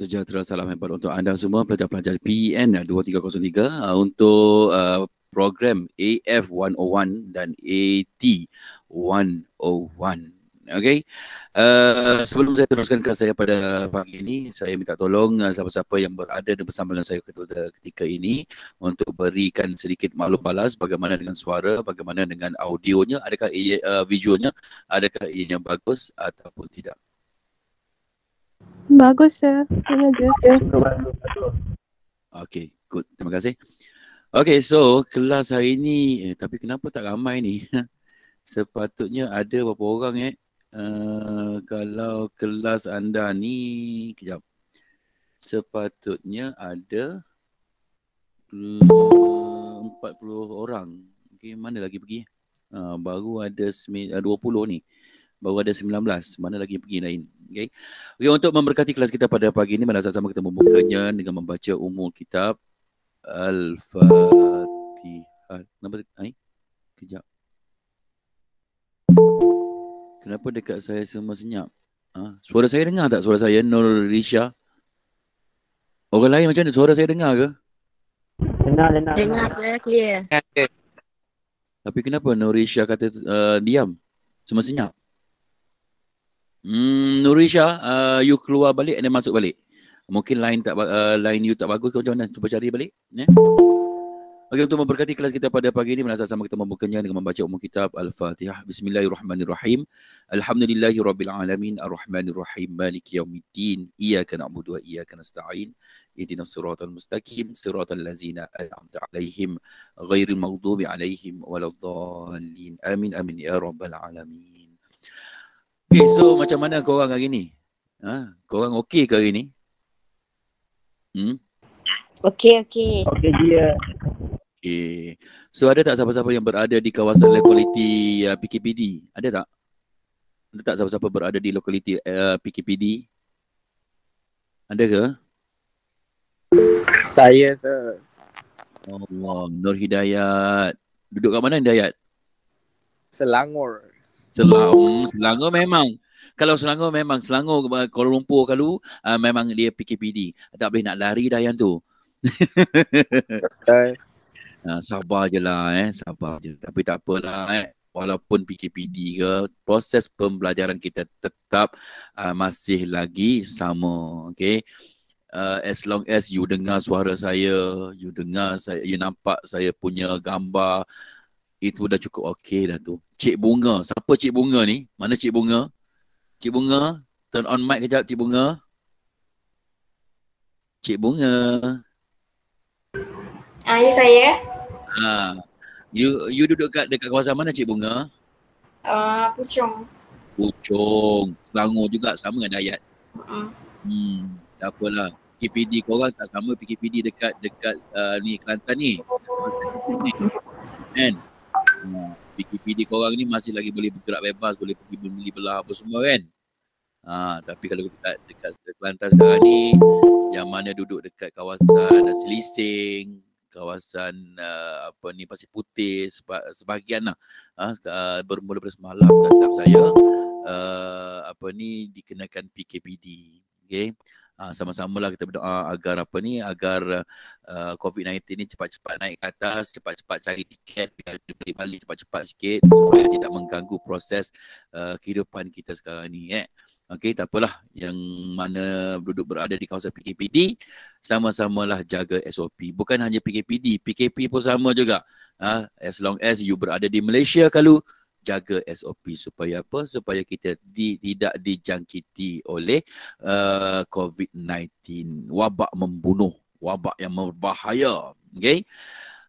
Sejahtera, salam hebat untuk anda semua pelajar-pelajar PEN 2303 uh, untuk uh, program AF 101 dan AT 101. Okay. Uh, sebelum saya teruskan kelas saya pada pagi ini, saya minta tolong uh, siapa-siapa yang berada dan bersama dengan saya ketika, ketika ini untuk berikan sedikit maklum balas bagaimana dengan suara, bagaimana dengan audionya, adakah ia, uh, visualnya, adakah ianya bagus ataupun tidak. Bagus ya, je. Okay, good. Terima kasih. Okay, so kelas hari ini, eh, tapi kenapa tak ramai ni? Sepatutnya ada berapa orang eh? Uh, kalau kelas anda ni, kejap. Sepatutnya ada uh, 40 orang. Okay, mana lagi pergi? Uh, baru ada semi- uh, 20 ni. Baru ada 19. Mana lagi pergi lain? Okay. okay, untuk memberkati kelas kita pada pagi ini, mari sama kita membukanya dengan membaca umul kitab Al-Fatihah. Kenapa? Hai? Kejap. Kenapa dekat saya semua senyap? Ha? Suara saya dengar tak suara saya? Nur Risha? Orang lain macam mana? Suara saya dengar ke? Dengar, dengar. Dengar saya clear. Tapi kenapa Nur Risha kata uh, diam? Semua senyap. Hmm, Nur Risha, uh, you keluar balik dan masuk balik. Mungkin line tak uh, line you tak bagus ke macam mana? Cuba cari balik. Ya? Okey, untuk memberkati kelas kita pada pagi ini, menasah sama kita membukanya dengan membaca umum kitab Al-Fatihah. Bismillahirrahmanirrahim. Alhamdulillahi Rabbil Alamin. Ar-Rahmanirrahim. Maliki yaumiddin. Iyaka na'budu wa iyaka nasta'in. Ihdinas siratal mustaqim. Siratal lazina an'amta alaihim. Ghairil maghdubi alaihim. Waladdallin. Amin. Amin. Ya Rabbal Alamin. Okay, so macam mana korang hari ni? Ha? Korang okey ke hari ni? Hmm? Okey, okey. Okey dia. Okay. So ada tak siapa-siapa yang berada di kawasan lokaliti uh, PKPD? Ada tak? Ada tak siapa-siapa berada di lokaliti uh, PKPD? Ada ke? Saya sir. Allah, Nur Hidayat. Duduk kat mana Hidayat? Selangor. Selangor. Selangor memang. Kalau Selangor memang Selangor uh, Kuala Lumpur kalau uh, memang dia PKPD. Tak boleh nak lari dah yang tu. Uh, Uh, sabar je lah eh, sabar je. Tapi tak apalah eh. Walaupun PKPD ke, proses pembelajaran kita tetap uh, masih lagi sama. Okay. Uh, as long as you dengar suara saya, you dengar saya, you nampak saya punya gambar, itu dah cukup okey dah tu. Cik Bunga, siapa Cik Bunga ni? Mana Cik Bunga? Cik Bunga, turn on mic kejap Cik Bunga. Cik Bunga. Ah, ya saya. Ha. You you duduk kat dekat kawasan mana Cik Bunga? Uh, Puchong. Puchong, Selangor juga sama dengan Dayat. Uh, Hmm, tak apalah. PKPD korang tak sama PKPD dekat dekat uh, ni Kelantan ni. ni. Kan? PKPD korang ni masih lagi boleh bergerak bebas, boleh pergi beli belah apa semua kan? Ha, tapi kalau dekat dekat Kelantan sekarang ni yang mana duduk dekat kawasan Selising, kawasan uh, apa ni Pasir Putih seba, sebahagian lah. Uh, uh, bermula daripada semalam tak silap saya uh, apa ni dikenakan PKPD okey uh, sama-sama lah kita berdoa agar apa ni agar uh, COVID-19 ni cepat-cepat naik ke atas cepat-cepat cari tiket biar dia balik balik cepat-cepat sikit supaya tidak mengganggu proses uh, kehidupan kita sekarang ni eh Okey, tak apalah yang mana duduk berada di kawasan PKPD, sama-samalah jaga SOP. Bukan hanya PKPD, PKP pun sama juga. Ha, as long as you berada di Malaysia kalau jaga SOP supaya apa? Supaya kita di, tidak dijangkiti oleh uh, COVID-19. Wabak membunuh, wabak yang berbahaya. Okay?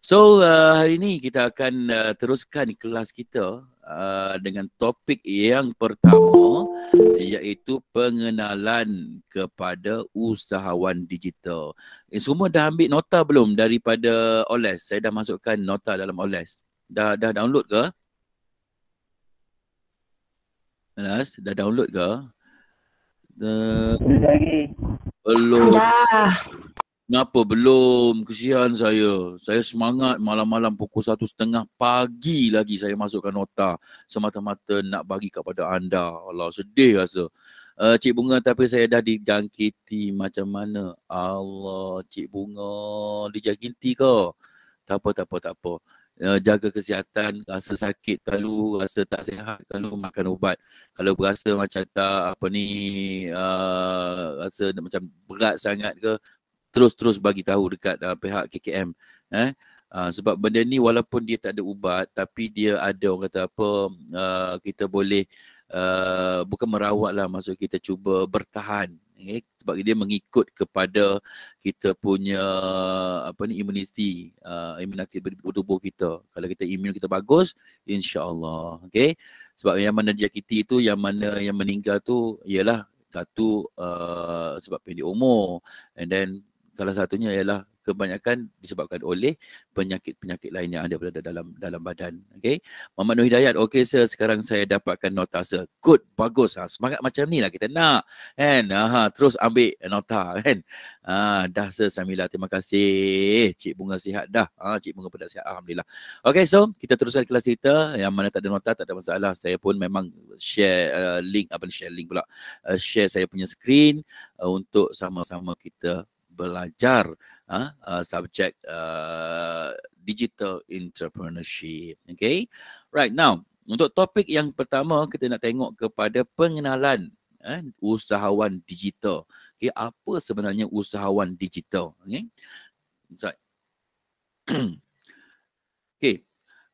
So uh, hari ini kita akan uh, teruskan kelas kita uh, dengan topik yang pertama iaitu pengenalan kepada usahawan digital. Eh, semua dah ambil nota belum daripada OLES? Saya dah masukkan nota dalam OLES. Dah dah download ke? Anas, dah download ke? Uh, belum. Dah. Kenapa belum? Kesian saya. Saya semangat malam-malam pukul satu setengah pagi lagi saya masukkan nota. Semata-mata nak bagi kepada anda. Allah sedih rasa. Uh, Cik Bunga tapi saya dah dijangkiti macam mana? Allah Cik Bunga dijangkiti ke? Tak apa, tak apa, tak apa. Uh, jaga kesihatan, rasa sakit kalau, rasa tak sihat kalau makan ubat. Kalau berasa macam tak apa ni, uh, rasa macam berat sangat ke, terus-terus bagi tahu dekat uh, pihak KKM eh uh, sebab benda ni walaupun dia tak ada ubat tapi dia ada orang kata apa uh, kita boleh uh, bukan merawat lah maksud kita cuba bertahan okay? sebab dia mengikut kepada kita punya apa ni imuniti uh, imuniti tubuh kita. Kalau kita imun kita bagus insyaallah okey sebab yang mana diakiti itu yang mana yang meninggal tu ialah satu uh, sebab pendek umur. And then salah satunya ialah kebanyakan disebabkan oleh penyakit-penyakit lain yang ada pada dalam dalam badan. Okey. Muhammad Nur Hidayat, okey sir, sekarang saya dapatkan nota sir. Good, bagus. Ha, semangat macam ni lah kita nak. Kan? Ha, terus ambil nota kan. Ha, dah sir Samila, terima kasih. Cik Bunga sihat dah. Ha, Cik Bunga pada sihat. Alhamdulillah. Okey, so kita teruskan kelas kita. Yang mana tak ada nota, tak ada masalah. Saya pun memang share uh, link, apa ni share link pula. Uh, share saya punya screen uh, untuk sama-sama kita belajar uh, uh, subjek uh, digital entrepreneurship. Okay. Right now, untuk topik yang pertama kita nak tengok kepada pengenalan eh, usahawan digital. Okay, apa sebenarnya usahawan digital? Okay. okay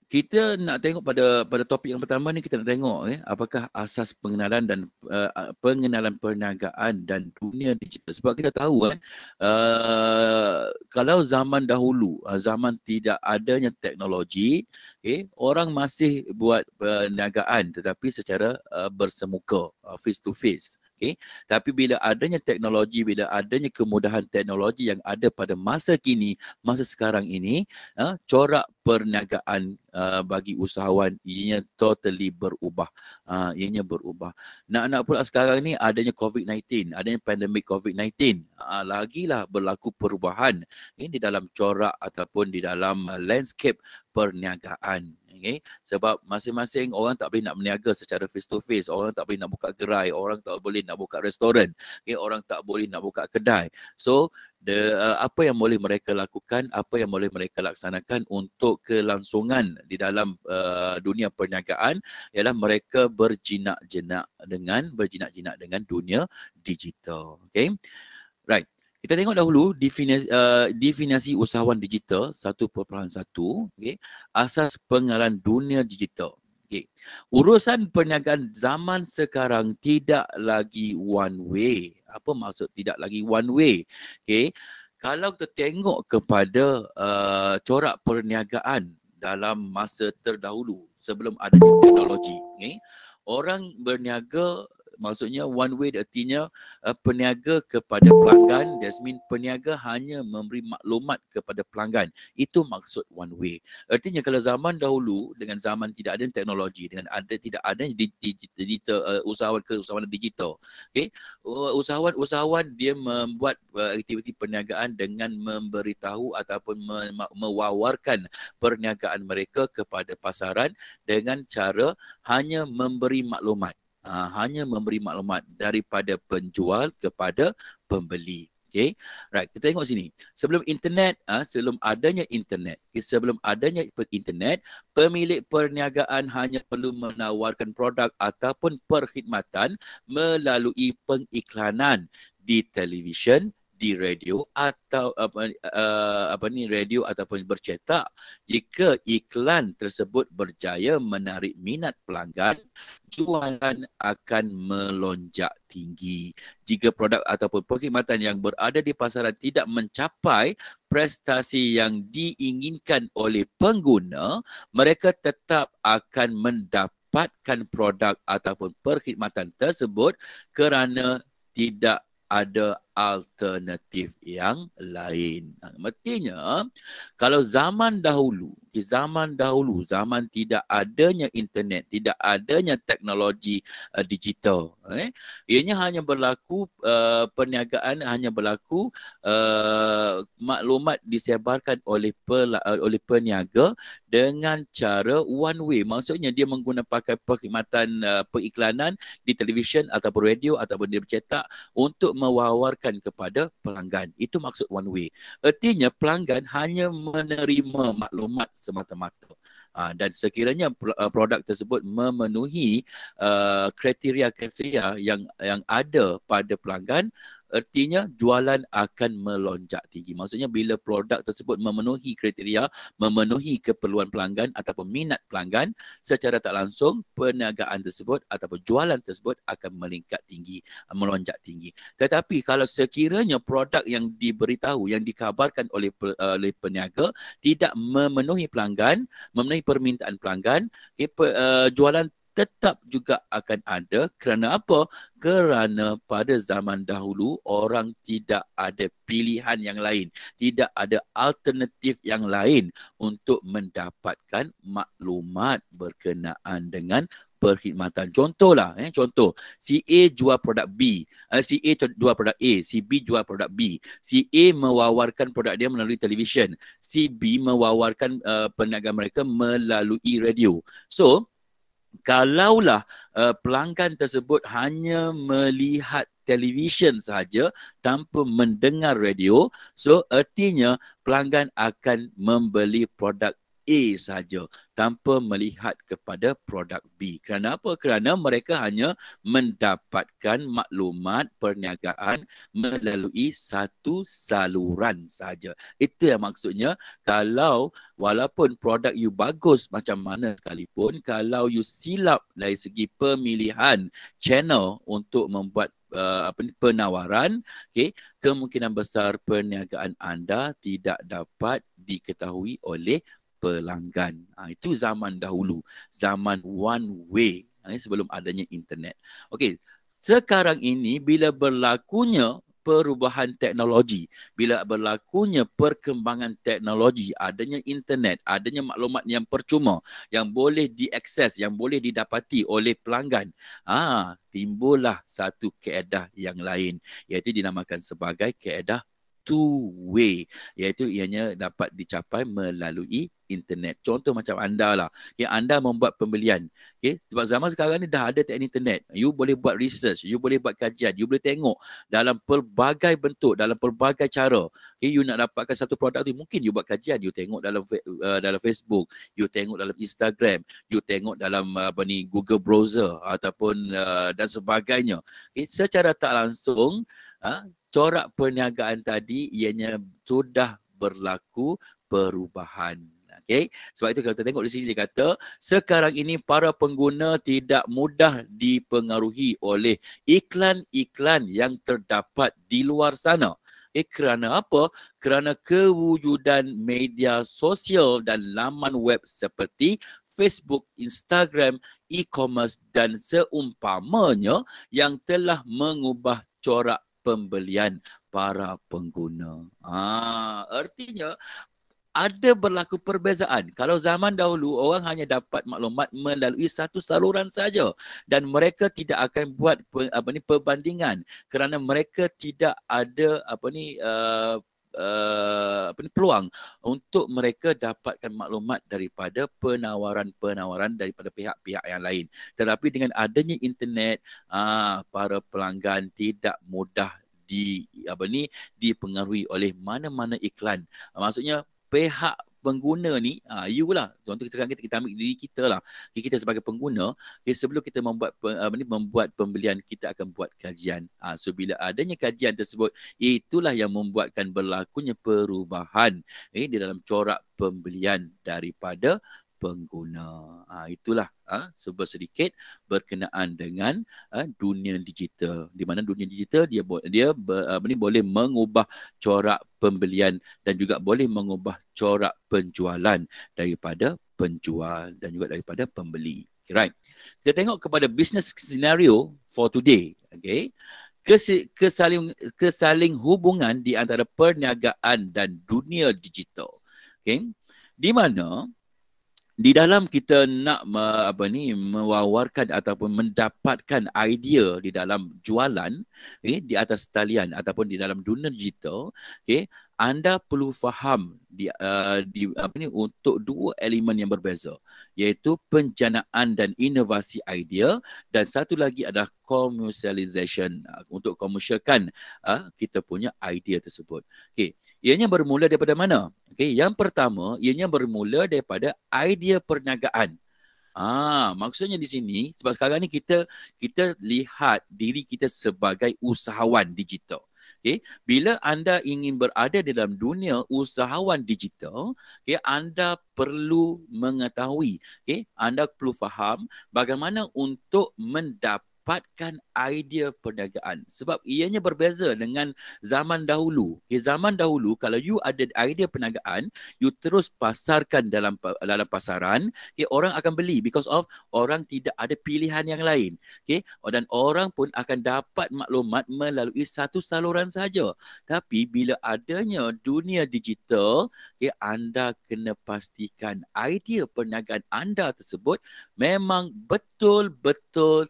kita nak tengok pada pada topik yang pertama ni kita nak tengok eh apakah asas pengenalan dan uh, pengenalan perniagaan dan dunia digital. Sebab kita tahu kan uh, kalau zaman dahulu uh, zaman tidak adanya teknologi okay, orang masih buat perniagaan tetapi secara uh, bersemuka uh, face to face Okay. Tapi bila adanya teknologi, bila adanya kemudahan teknologi yang ada pada masa kini, masa sekarang ini, uh, corak perniagaan uh, bagi usahawan ianya totally berubah. Uh, ianya berubah. Nak-nak pula sekarang ni adanya COVID-19, adanya pandemik COVID-19. Uh, lagilah berlaku perubahan ini di dalam corak ataupun di dalam uh, landscape perniagaan okay? sebab masing-masing orang tak boleh nak berniaga secara face to face orang tak boleh nak buka gerai. Orang tak boleh nak buka restoran. Okay? orang tak boleh nak buka kedai. So the uh, apa yang boleh mereka lakukan apa yang boleh mereka laksanakan untuk kelangsungan di dalam uh, dunia perniagaan ialah mereka berjinak-jinak dengan berjinak-jinak dengan dunia digital. Okay? Right kita tengok dahulu definisi, uh, definisi usahawan digital 1.1 okay. asas pengenalan dunia digital. Okay. Urusan perniagaan zaman sekarang tidak lagi one way. Apa maksud tidak lagi one way? Okay. Kalau kita tengok kepada uh, corak perniagaan dalam masa terdahulu sebelum adanya teknologi, okay, orang berniaga maksudnya one way artinya uh, peniaga kepada pelanggan mean peniaga hanya memberi maklumat kepada pelanggan. Itu maksud one way. Artinya kalau zaman dahulu dengan zaman tidak ada teknologi dengan ada tidak ada digital uh, usahawan ke usahawan digital okey uh, usahawan usahawan dia membuat uh, aktiviti perniagaan dengan memberitahu ataupun me- mewawarkan perniagaan mereka kepada pasaran dengan cara hanya memberi maklumat uh, hanya memberi maklumat daripada penjual kepada pembeli. Okay. Right, kita tengok sini. Sebelum internet, uh, sebelum adanya internet, okay, sebelum adanya internet, pemilik perniagaan hanya perlu menawarkan produk ataupun perkhidmatan melalui pengiklanan di televisyen, di radio atau apa uh, apa ni radio ataupun bercetak jika iklan tersebut berjaya menarik minat pelanggan jualan akan melonjak tinggi. Jika produk ataupun perkhidmatan yang berada di pasaran tidak mencapai prestasi yang diinginkan oleh pengguna mereka tetap akan mendapatkan produk ataupun perkhidmatan tersebut kerana tidak ada alternatif yang lain. Mestinya kalau zaman dahulu, di zaman dahulu, zaman tidak adanya internet, tidak adanya teknologi uh, digital, eh, ianya hanya berlaku uh, perniagaan hanya berlaku uh, maklumat disebarkan oleh pel, uh, oleh peniaga dengan cara one way. Maksudnya dia menggunakan pakai perkhidmatan uh, periklanan di televisyen ataupun radio ataupun dia bercetak untuk mewawarkan kepada pelanggan. Itu maksud one way. Artinya pelanggan hanya menerima maklumat semata-mata. Uh, dan sekiranya uh, produk tersebut memenuhi uh, kriteria-kriteria yang yang ada pada pelanggan Artinya jualan akan melonjak tinggi. Maksudnya bila produk tersebut memenuhi kriteria, memenuhi keperluan pelanggan ataupun minat pelanggan, secara tak langsung perniagaan tersebut ataupun jualan tersebut akan meningkat tinggi, melonjak tinggi. Tetapi kalau sekiranya produk yang diberitahu, yang dikabarkan oleh oleh peniaga tidak memenuhi pelanggan, memenuhi permintaan pelanggan, uh, jualan tetap juga akan ada kerana apa? Kerana pada zaman dahulu orang tidak ada pilihan yang lain, tidak ada alternatif yang lain untuk mendapatkan maklumat berkenaan dengan perkhidmatan. Contohlah, eh, contoh, si A jual produk B, uh, si A jual produk A, si B jual produk B. Si A mewawarkan produk dia melalui televisyen, si B mewawarkan uh, perniagaan mereka melalui radio. So, kalaulah uh, pelanggan tersebut hanya melihat televisyen sahaja tanpa mendengar radio so artinya pelanggan akan membeli produk A saja tanpa melihat kepada produk B. Kerana apa? Kerana mereka hanya mendapatkan maklumat perniagaan melalui satu saluran saja. Itu yang maksudnya kalau walaupun produk you bagus macam mana sekalipun, kalau you silap dari segi pemilihan channel untuk membuat uh, apa ni penawaran okey kemungkinan besar perniagaan anda tidak dapat diketahui oleh pelanggan. Ha, itu zaman dahulu, zaman one way ha, sebelum adanya internet. Okey, sekarang ini bila berlakunya perubahan teknologi, bila berlakunya perkembangan teknologi, adanya internet, adanya maklumat yang percuma yang boleh diakses, yang boleh didapati oleh pelanggan, ha, timbullah satu keedah yang lain iaitu dinamakan sebagai keedah two way iaitu ianya dapat dicapai melalui internet. Contoh macam anda lah. Okay, anda membuat pembelian. Okay, sebab zaman sekarang ni dah ada teknik internet. You boleh buat research. You boleh buat kajian. You boleh tengok dalam pelbagai bentuk, dalam pelbagai cara. Okay, you nak dapatkan satu produk tu, mungkin you buat kajian. You tengok dalam uh, dalam Facebook. You tengok dalam Instagram. You tengok dalam uh, apa ni Google Browser ataupun uh, dan sebagainya. Okay, secara tak langsung, uh, corak perniagaan tadi ianya sudah berlaku perubahan. Okay. Sebab itu kalau kita tengok di sini dia kata sekarang ini para pengguna tidak mudah dipengaruhi oleh iklan-iklan yang terdapat di luar sana. Eh, kerana apa? Kerana kewujudan media sosial dan laman web seperti Facebook, Instagram, e-commerce dan seumpamanya yang telah mengubah corak pembelian para pengguna. Ah, artinya ada berlaku perbezaan. Kalau zaman dahulu orang hanya dapat maklumat melalui satu saluran saja dan mereka tidak akan buat apa ni perbandingan kerana mereka tidak ada apa ni uh, Uh, apa ni peluang untuk mereka dapatkan maklumat daripada penawaran-penawaran daripada pihak-pihak yang lain. Tetapi dengan adanya internet, uh, para pelanggan tidak mudah di apa ni dipengaruhi oleh mana-mana iklan. Maksudnya pihak pengguna ni, ah you lah. Contoh kita kita, kita ambil diri kita lah. Kita sebagai pengguna, okay, sebelum kita membuat ni membuat pembelian, kita akan buat kajian. Ah so bila adanya kajian tersebut, itulah yang membuatkan berlakunya perubahan eh, di dalam corak pembelian daripada pengguna. Ah itulah ah sebuah sedikit berkenaan dengan ah, dunia digital. Di mana dunia digital dia dia ber, boleh mengubah corak pembelian dan juga boleh mengubah corak penjualan daripada penjual dan juga daripada pembeli. Okay, right. Kita tengok kepada business scenario for today. Okay. Kes- Kesaling, kesaling hubungan di antara perniagaan dan dunia digital. Okay. Di mana di dalam kita nak me, apa ni mewawarkan ataupun mendapatkan idea di dalam jualan okay, di atas talian ataupun di dalam dunia digital okay, anda perlu faham di, uh, di apa ni untuk dua elemen yang berbeza iaitu penjanaan dan inovasi idea dan satu lagi adalah commercialization uh, untuk komersialkan uh, kita punya idea tersebut. Okey, ianya bermula daripada mana? Okey, yang pertama ianya bermula daripada idea perniagaan. Ah, maksudnya di sini sebab sekarang ni kita kita lihat diri kita sebagai usahawan digital. Okay. Bila anda ingin berada dalam dunia usahawan digital, okay, anda perlu mengetahui, okay, anda perlu faham bagaimana untuk mendapatkan idea perniagaan. Sebab ianya berbeza dengan zaman dahulu. Okay, zaman dahulu kalau you ada idea perniagaan, you terus pasarkan dalam dalam pasaran, okay, orang akan beli because of orang tidak ada pilihan yang lain. Okay, dan orang pun akan dapat maklumat melalui satu saluran saja. Tapi bila adanya dunia digital, okay, anda kena pastikan idea perniagaan anda tersebut memang betul-betul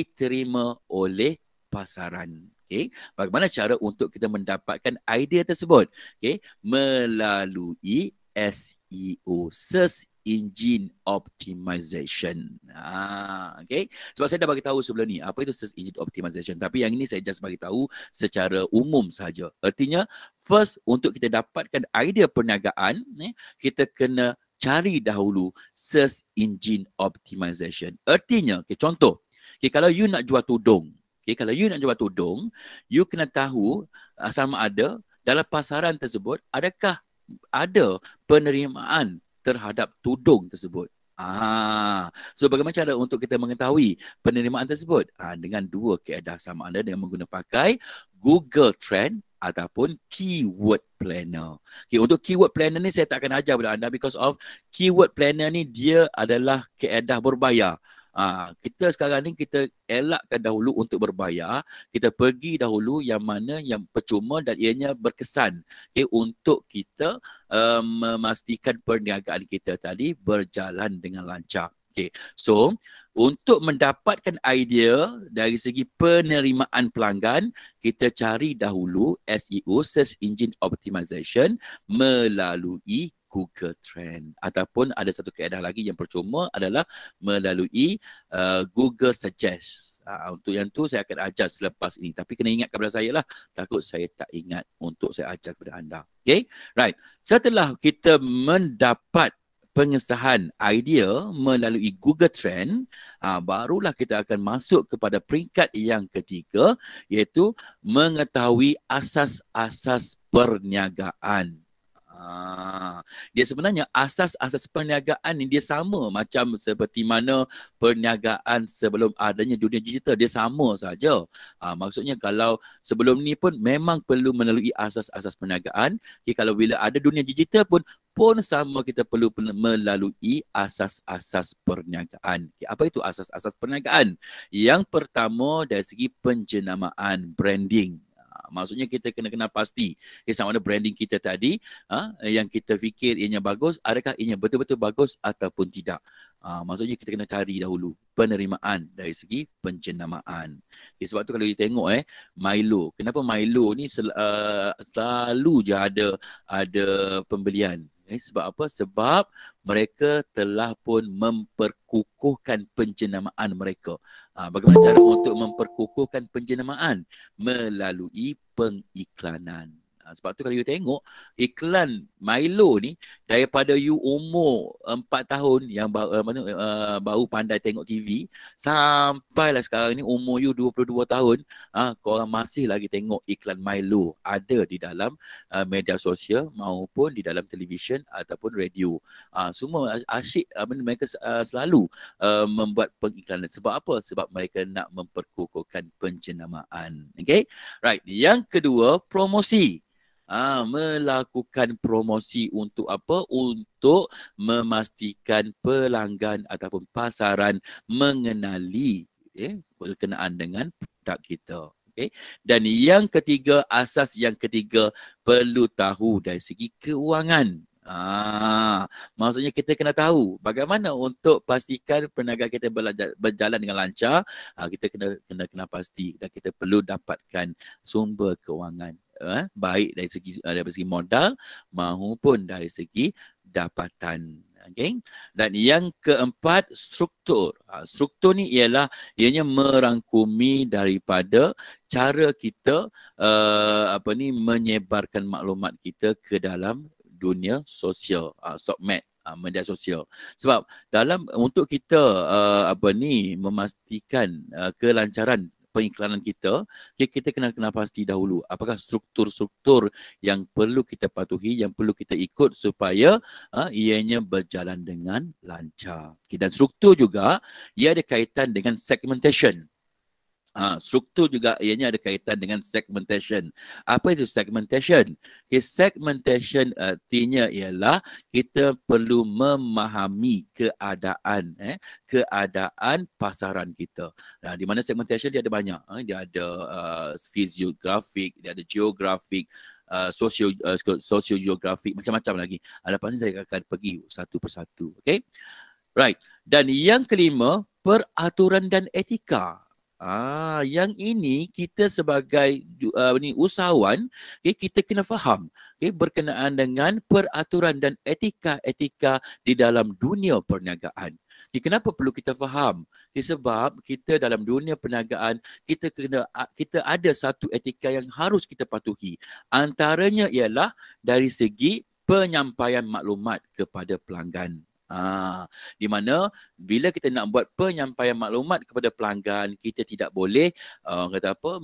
diterima oleh pasaran. Okay. Bagaimana cara untuk kita mendapatkan idea tersebut? Okay. Melalui SEO, Search Engine Optimization. Ah, okay. Sebab saya dah bagi tahu sebelum ni apa itu Search Engine Optimization. Tapi yang ini saya just bagi tahu secara umum saja. Artinya, first untuk kita dapatkan idea perniagaan, eh, kita kena cari dahulu Search Engine Optimization. Artinya, okay, contoh, okay, kalau you nak jual tudung, okay, kalau you nak jual tudung, you kena tahu uh, sama ada dalam pasaran tersebut, adakah ada penerimaan terhadap tudung tersebut. Ah, so bagaimana cara untuk kita mengetahui penerimaan tersebut? Ah, dengan dua keadaan sama ada dengan menggunakan pakai Google Trend ataupun keyword planner. Okay, untuk keyword planner ni saya tak akan ajar kepada anda because of keyword planner ni dia adalah keadaan berbayar. Ha, kita sekarang ni kita elakkan dahulu untuk berbayar. Kita pergi dahulu yang mana yang percuma dan ianya berkesan. Okay, untuk kita um, memastikan perniagaan kita tadi berjalan dengan lancar. Okay, so untuk mendapatkan idea dari segi penerimaan pelanggan, kita cari dahulu SEO, Search Engine Optimization melalui Google Trend ataupun ada satu keadaan lagi yang percuma adalah melalui uh, Google Suggest. Uh, untuk yang tu saya akan ajar selepas ini tapi kena ingat kepada saya lah takut saya tak ingat untuk saya ajar kepada anda. Okay? Right. Setelah kita mendapat pengesahan idea melalui Google Trend, uh, barulah kita akan masuk kepada peringkat yang ketiga iaitu mengetahui asas-asas perniagaan. Ah, dia sebenarnya asas-asas perniagaan ni dia sama macam seperti mana perniagaan sebelum adanya dunia digital dia sama saja. Ah, maksudnya kalau sebelum ni pun memang perlu melalui asas-asas perniagaan. Okay, kalau bila ada dunia digital pun pun sama kita perlu melalui asas-asas perniagaan. Okay, apa itu asas-asas perniagaan? Yang pertama dari segi penjenamaan branding. Maksudnya kita kena kenal pasti okay, sama ada branding kita tadi ha, yang kita fikir ianya bagus, adakah ianya betul-betul bagus ataupun tidak. Ha, maksudnya kita kena cari dahulu penerimaan dari segi penjenamaan. Okay, sebab tu kalau kita tengok eh Milo, kenapa Milo ni sel, uh, selalu je ada ada pembelian. Eh, sebab apa? Sebab mereka telah pun memperkukuhkan penjenamaan mereka. Ha, bagaimana cara untuk memperkukuhkan penjenamaan? Melalui pengiklanan. Ha, sebab tu kalau you tengok iklan Milo ni daripada you umur 4 tahun yang baru, uh, mana, uh, baru pandai tengok TV sampailah sekarang ni umur you 22 tahun uh, korang masih lagi tengok iklan Milo ada di dalam uh, media sosial maupun di dalam televisyen ataupun radio. Uh, semua asyik uh, mereka uh, selalu uh, membuat pengiklanan sebab apa? Sebab mereka nak memperkukuhkan penjenamaan. Okay? Right. Yang kedua, promosi ha, melakukan promosi untuk apa? Untuk memastikan pelanggan ataupun pasaran mengenali eh, berkenaan dengan produk kita. Okay. Dan yang ketiga, asas yang ketiga perlu tahu dari segi keuangan. Ah, maksudnya kita kena tahu bagaimana untuk pastikan perniagaan kita berjalan dengan lancar. Ah, kita kena kena kena pasti dan kita perlu dapatkan sumber keuangan eh, baik dari segi uh, dari segi modal maupun dari segi dapatan. Okay. Dan yang keempat, struktur. Ha, struktur ni ialah ianya merangkumi daripada cara kita uh, apa ni menyebarkan maklumat kita ke dalam dunia sosial, uh, sokmed uh, media sosial. Sebab dalam untuk kita uh, apa ni memastikan uh, kelancaran pengiklanan kita, kita kena kena pasti dahulu apakah struktur-struktur yang perlu kita patuhi, yang perlu kita ikut supaya uh, ianya berjalan dengan lancar. Okay, dan struktur juga ia ada kaitan dengan segmentation. Ha, struktur juga ianya ada kaitan dengan segmentation. Apa itu segmentation? Okay, segmentation artinya ialah kita perlu memahami keadaan eh, keadaan pasaran kita. Nah, di mana segmentation dia ada banyak. Eh, dia ada uh, physiographic, dia ada geographic, uh, socio uh, socio-geographic, macam-macam lagi. Lepas ni saya akan pergi satu persatu. Okay? Right. Dan yang kelima, peraturan dan etika. Ah, yang ini kita sebagai uh, ni usahawan, okay, kita kena faham okay, berkenaan dengan peraturan dan etika-etika di dalam dunia perniagaan. Okay, kenapa perlu kita faham? Okay, sebab kita dalam dunia perniagaan kita kena kita ada satu etika yang harus kita patuhi. Antaranya ialah dari segi penyampaian maklumat kepada pelanggan. Ha, di mana bila kita nak buat penyampaian maklumat kepada pelanggan, kita tidak boleh uh, kata apa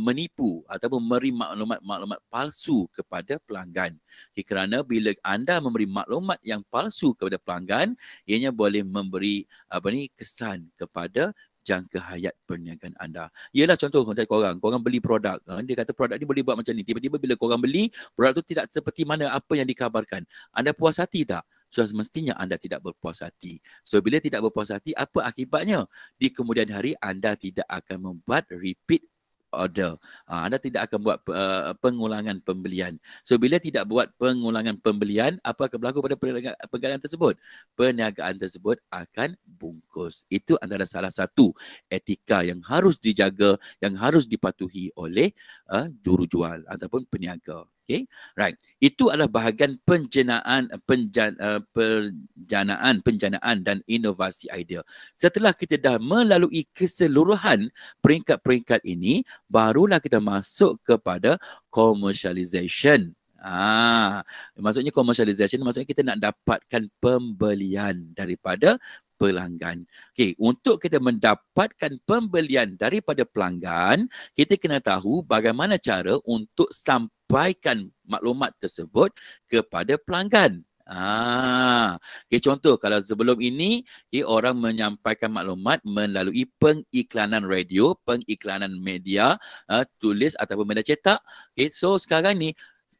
menipu ataupun memberi maklumat-maklumat palsu kepada pelanggan. Okay, kerana bila anda memberi maklumat yang palsu kepada pelanggan, ianya boleh memberi apa ni kesan kepada jangka hayat perniagaan anda. Ialah contoh macam korang, korang beli produk, ha, dia kata produk ni boleh buat macam ni. Tiba-tiba bila korang beli, produk tu tidak seperti mana apa yang dikabarkan. Anda puas hati tak? So semestinya anda tidak berpuas hati. So bila tidak berpuas hati, apa akibatnya? Di kemudian hari anda tidak akan membuat repeat order. Uh, anda tidak akan buat uh, pengulangan pembelian. So bila tidak buat pengulangan pembelian, apa akan berlaku pada perniagaan tersebut? Perniagaan tersebut akan bungkus. Itu antara salah satu etika yang harus dijaga, yang harus dipatuhi oleh uh, jurujual ataupun peniaga. Okay, right. Itu adalah bahagian penjenaan, penjan, uh, penjanaan, penjanaan dan inovasi idea. Setelah kita dah melalui keseluruhan peringkat-peringkat ini, barulah kita masuk kepada commercialization. Ah, maksudnya commercialization maksudnya kita nak dapatkan pembelian daripada pelanggan. Okey, untuk kita mendapatkan pembelian daripada pelanggan, kita kena tahu bagaimana cara untuk sampaikan maklumat tersebut kepada pelanggan. Ah, okay, contoh kalau sebelum ini okay, orang menyampaikan maklumat melalui pengiklanan radio, pengiklanan media, uh, tulis ataupun media cetak. Okay, so sekarang ni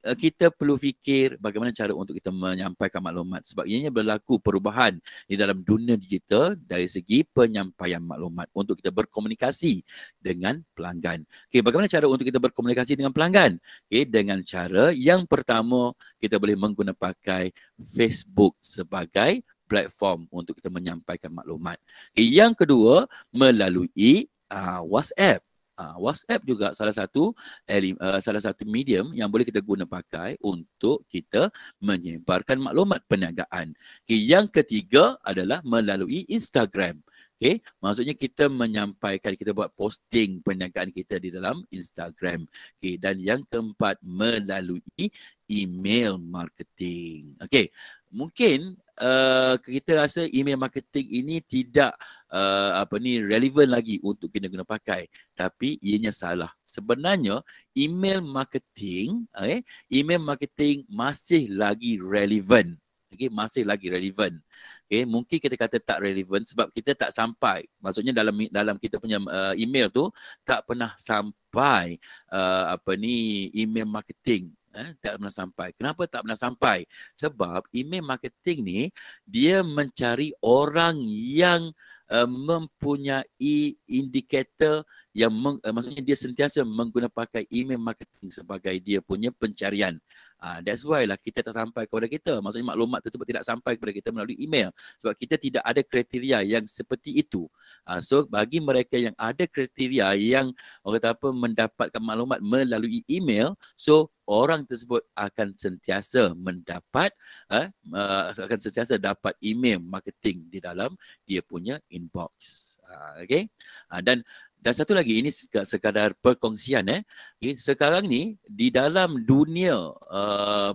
uh, kita perlu fikir bagaimana cara untuk kita menyampaikan maklumat sebab ianya berlaku perubahan di dalam dunia digital dari segi penyampaian maklumat untuk kita berkomunikasi dengan pelanggan. Okey, bagaimana cara untuk kita berkomunikasi dengan pelanggan? Okey, dengan cara yang pertama kita boleh menggunakan pakai Facebook sebagai platform untuk kita menyampaikan maklumat. Okay, yang kedua melalui uh, WhatsApp. Uh, WhatsApp juga salah satu uh, salah satu medium yang boleh kita guna pakai untuk kita menyebarkan maklumat perniagaan. Okay, yang ketiga adalah melalui Instagram. Okay, maksudnya kita menyampaikan, kita buat posting perniagaan kita di dalam Instagram. Okay, dan yang keempat melalui email marketing. Okay, mungkin uh, kita rasa email marketing ini tidak uh, apa ni relevan lagi untuk kita guna pakai. Tapi ianya salah. Sebenarnya email marketing, okay, email marketing masih lagi relevan. Okay, masih lagi relevan. Okay, mungkin kita kata tak relevan sebab kita tak sampai. Maksudnya dalam dalam kita punya uh, email tu tak pernah sampai uh, apa ni email marketing. Eh, tak pernah sampai. Kenapa tak pernah sampai? Sebab email marketing ni dia mencari orang yang uh, mempunyai indikator yang meng, uh, maksudnya dia sentiasa menggunakan pakai email marketing sebagai dia punya pencarian. Uh, that's why lah kita tak sampai kepada kita. Maksudnya maklumat tersebut tidak sampai kepada kita melalui email. Sebab kita tidak ada kriteria yang seperti itu. Uh, so bagi mereka yang ada kriteria yang orang kata apa mendapatkan maklumat melalui email, so orang tersebut akan sentiasa mendapat uh, uh, akan sentiasa dapat email marketing di dalam dia punya inbox. Uh, okay. Uh, dan dan satu lagi ini sekadar perkongsian eh. Sekarang ni di dalam dunia uh,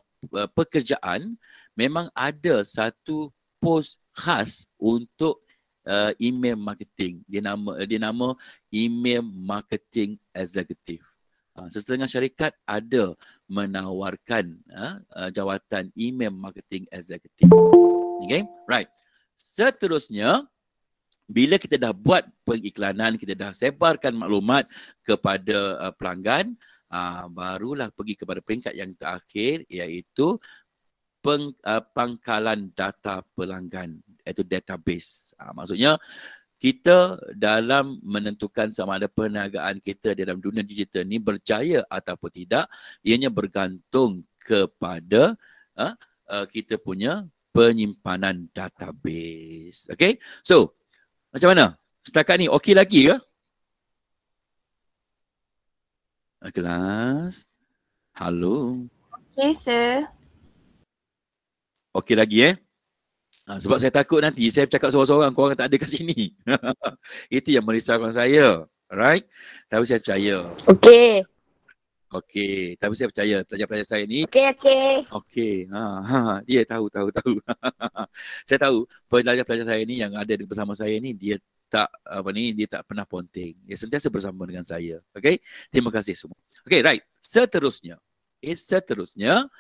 pekerjaan memang ada satu pos khas untuk uh, email marketing. Dia nama dia nama email marketing executive. Uh, sesetengah syarikat ada menawarkan uh, uh, jawatan email marketing executive. Okay, right. Seterusnya, bila kita dah buat pengiklanan, kita dah sebarkan maklumat kepada uh, pelanggan, uh, barulah pergi kepada peringkat yang terakhir iaitu peng, uh, pangkalan data pelanggan iaitu database. Uh, maksudnya kita dalam menentukan sama ada perniagaan kita dalam dunia digital ni berjaya ataupun tidak, ianya bergantung kepada uh, uh, kita punya penyimpanan database. Okay, so macam mana? Setakat ni okey lagi ke? Kelas. Halo. Okay, sir. Okey lagi eh? Ha, sebab saya takut nanti saya cakap seorang-seorang korang tak ada kat sini. Itu yang merisaukan saya. Alright? Tapi saya percaya. Okay. Okey, tapi saya percaya pelajar-pelajar saya ni Okay, okay. Okey, ha, ha, dia tahu, tahu, tahu. saya tahu pelajar-pelajar saya ni yang ada bersama saya ni dia tak apa ni dia tak pernah ponting. Dia sentiasa bersama dengan saya. Okey, terima kasih semua. Okey, right. Seterusnya, okay, seterusnya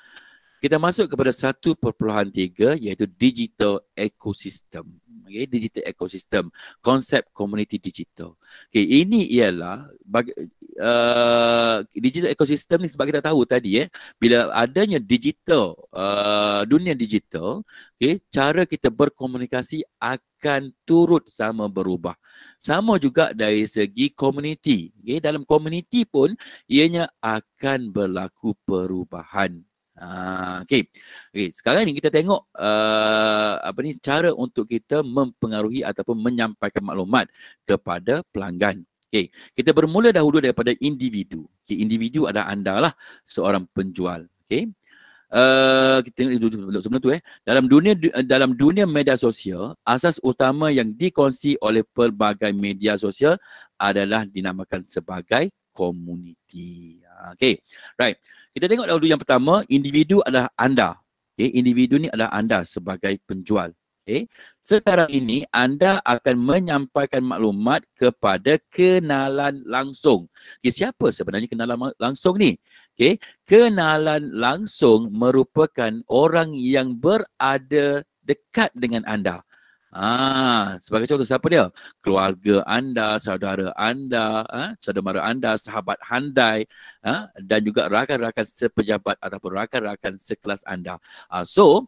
kita masuk kepada 1.3 iaitu digital ecosystem. Okay, digital ecosystem, konsep community digital. Okay, ini ialah bagi, uh, digital ecosystem ni sebab kita tahu tadi eh bila adanya digital uh, dunia digital okay, cara kita berkomunikasi akan turut sama berubah sama juga dari segi community okay, dalam community pun ianya akan berlaku perubahan Ha, okay. okay. Sekarang ni kita tengok uh, apa ni cara untuk kita mempengaruhi ataupun menyampaikan maklumat kepada pelanggan. Okay, kita bermula dahulu daripada individu. Okay, individu adalah anda lah seorang penjual. Okay. Uh, kita tengok dulu sebelum tu eh. Dalam dunia dalam dunia media sosial, asas utama yang dikongsi oleh pelbagai media sosial adalah dinamakan sebagai community. Okay, right. Kita tengok dahulu yang pertama, individu adalah anda. Okay, individu ni adalah anda sebagai penjual. Okay. Sekarang ini anda akan menyampaikan maklumat kepada kenalan langsung. Okay, siapa sebenarnya kenalan langsung ni? Okay. Kenalan langsung merupakan orang yang berada dekat dengan anda. Ah, sebagai contoh siapa dia? Keluarga anda, saudara anda, ah, saudara anda, sahabat handai ah, dan juga rakan-rakan sepejabat ataupun rakan-rakan sekelas anda. Ah, so,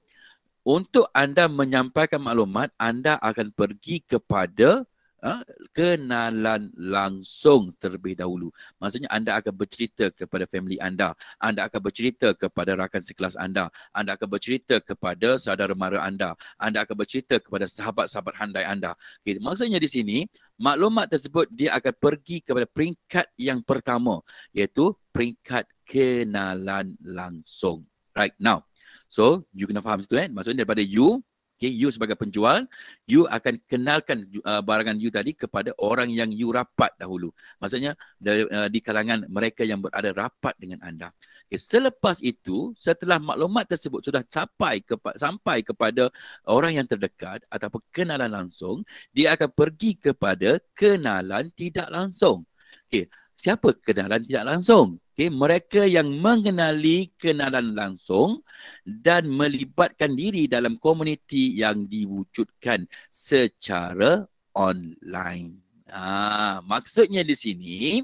untuk anda menyampaikan maklumat, anda akan pergi kepada uh, kenalan langsung terlebih dahulu. Maksudnya anda akan bercerita kepada family anda. Anda akan bercerita kepada rakan sekelas anda. Anda akan bercerita kepada saudara mara anda. Anda akan bercerita kepada sahabat-sahabat handai anda. Okay, maksudnya di sini, maklumat tersebut dia akan pergi kepada peringkat yang pertama iaitu peringkat kenalan langsung. Right now, So, you kena faham situ eh. Maksudnya daripada you, Okay, you sebagai penjual, you akan kenalkan uh, barangan you tadi kepada orang yang you rapat dahulu. Maksudnya dari, uh, di kalangan mereka yang berada rapat dengan anda. Okay, selepas itu, setelah maklumat tersebut sudah sampai kepa- sampai kepada orang yang terdekat ataupun kenalan langsung, dia akan pergi kepada kenalan tidak langsung. Okay, siapa kenalan tidak langsung? Okay, mereka yang mengenali kenalan langsung dan melibatkan diri dalam komuniti yang diwujudkan secara online. Ah, maksudnya di sini,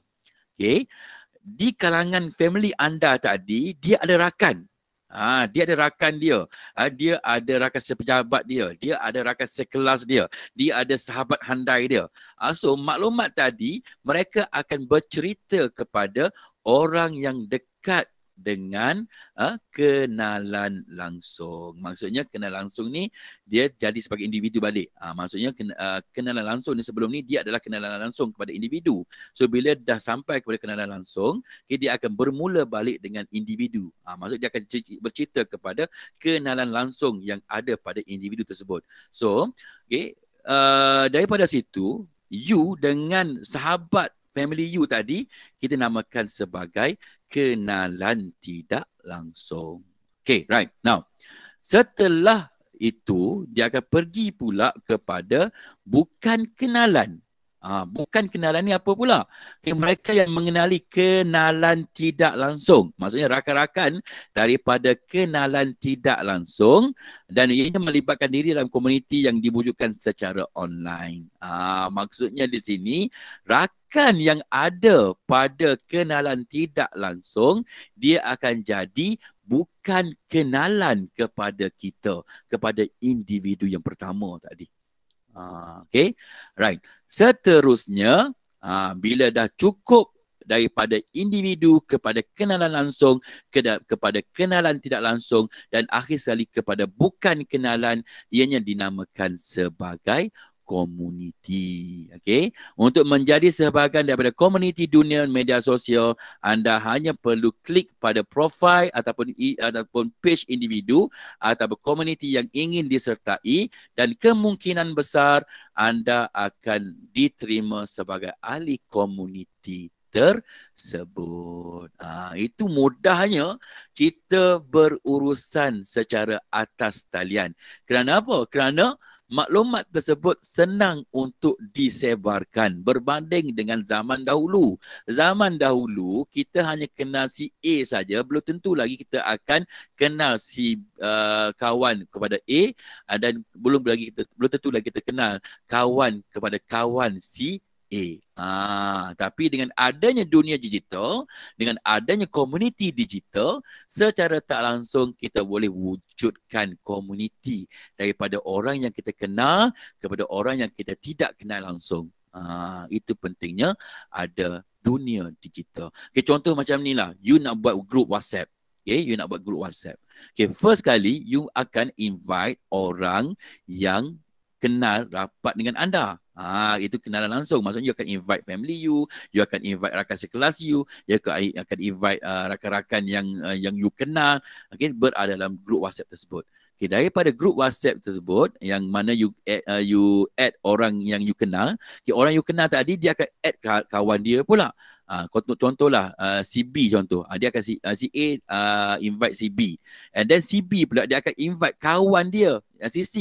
okay, di kalangan family anda tadi, dia ada rakan. Ah, dia ada rakan dia. Ah, dia ada rakan sepejabat dia. Dia ada rakan sekelas dia. Dia ada sahabat handai dia. Ah, so maklumat tadi mereka akan bercerita kepada orang yang dekat dengan uh, kenalan langsung. Maksudnya kenalan langsung ni dia jadi sebagai individu balik. Uh, maksudnya ken, uh, kenalan langsung ni sebelum ni dia adalah kenalan langsung kepada individu. So bila dah sampai kepada kenalan langsung, okay, dia akan bermula balik dengan individu. Uh, maksud dia akan bercerita kepada kenalan langsung yang ada pada individu tersebut. So, okay, uh, daripada situ you dengan sahabat family you tadi kita namakan sebagai kenalan tidak langsung. Okay, right. Now, setelah itu dia akan pergi pula kepada bukan kenalan. Ha, bukan kenalan ni apa pula? Okay, mereka yang mengenali kenalan tidak langsung. Maksudnya rakan-rakan daripada kenalan tidak langsung dan ia melibatkan diri dalam komuniti yang diwujudkan secara online. Ha, maksudnya di sini rakan yang ada pada kenalan tidak langsung dia akan jadi bukan kenalan kepada kita, kepada individu yang pertama tadi. Uh, okay, right. Seterusnya, uh, bila dah cukup daripada individu kepada kenalan langsung ke, kepada kenalan tidak langsung dan akhir sekali kepada bukan kenalan ianya dinamakan sebagai komuniti. Okey, untuk menjadi sebahagian daripada komuniti dunia media sosial, anda hanya perlu klik pada profil ataupun ataupun page individu ataupun komuniti yang ingin disertai dan kemungkinan besar anda akan diterima sebagai ahli komuniti tersebut. Ha, itu mudahnya kita berurusan secara atas talian. Kerana apa? Kerana maklumat tersebut senang untuk disebarkan berbanding dengan zaman dahulu. Zaman dahulu kita hanya kenal si A saja, belum tentu lagi kita akan kenal si uh, kawan kepada A uh, dan belum lagi kita belum tentu lagi kita kenal kawan kepada kawan si A. Ah, tapi dengan adanya dunia digital, dengan adanya komuniti digital, secara tak langsung kita boleh wujudkan komuniti daripada orang yang kita kenal kepada orang yang kita tidak kenal langsung. Ah, itu pentingnya ada dunia digital. Okay, contoh macam ni lah, you nak buat group WhatsApp. Okay, you nak buat group WhatsApp. Okay, first kali you akan invite orang yang kenal rapat dengan anda. Ah, itu kenalan langsung. Maksudnya you akan invite family you, you akan invite rakan sekelas you, you akan invite uh, rakan-rakan yang uh, yang you kenal, okay, berada dalam grup WhatsApp tersebut. Okay, daripada grup WhatsApp tersebut yang mana you add, uh, you add orang yang you kenal, okay, orang you kenal tadi dia akan add kawan dia pula. Uh, contoh contohlah uh, CB contoh. Uh, dia akan si, uh, si A uh, invite si B. And then si B pula dia akan invite kawan dia yang si C.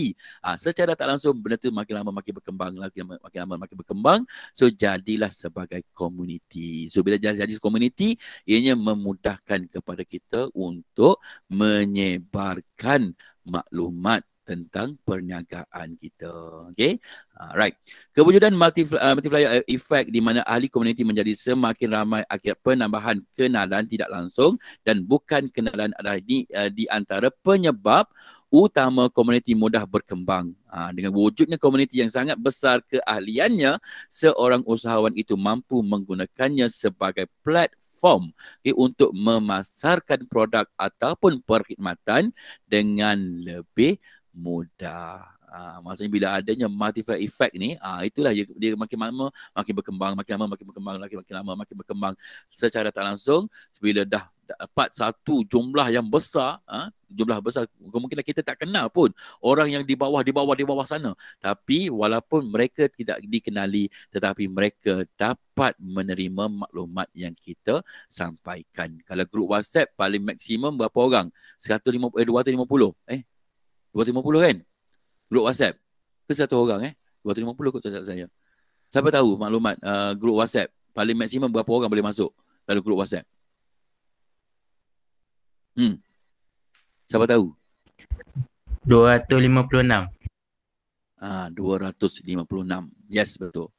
Uh, secara tak langsung benda tu makin lama makin berkembang lagi makin lama makin berkembang. So jadilah sebagai community. So bila jadi, jadi community ianya memudahkan kepada kita untuk menyebarkan maklumat tentang perniagaan kita. Okay. Uh, right. Kewujudan uh, multiplier effect di mana ahli komuniti menjadi semakin ramai akibat penambahan kenalan tidak langsung dan bukan kenalan adalah di, uh, di antara penyebab utama komuniti mudah berkembang. Uh, dengan wujudnya komuniti yang sangat besar keahliannya, seorang usahawan itu mampu menggunakannya sebagai platform okay, untuk memasarkan produk ataupun perkhidmatan dengan lebih mudah. Ah, maksudnya bila adanya multiplier effect ni, ah itulah dia, dia makin lama makin berkembang, makin lama makin berkembang, makin makin lama makin berkembang secara tak langsung bila dah dapat satu jumlah yang besar, ah jumlah besar kemungkinan kita tak kenal pun orang yang di bawah di bawah di bawah sana. Tapi walaupun mereka tidak dikenali tetapi mereka dapat menerima maklumat yang kita sampaikan. Kalau grup WhatsApp paling maksimum berapa orang? 150 eh 250 eh 250 kan? Grup WhatsApp ke satu orang eh 250 kot WhatsApp saya. Siapa tahu maklumat uh, grup WhatsApp paling maksimum berapa orang boleh masuk dalam grup WhatsApp? Hmm. Siapa tahu? 256. Ah, 256. Yes, betul.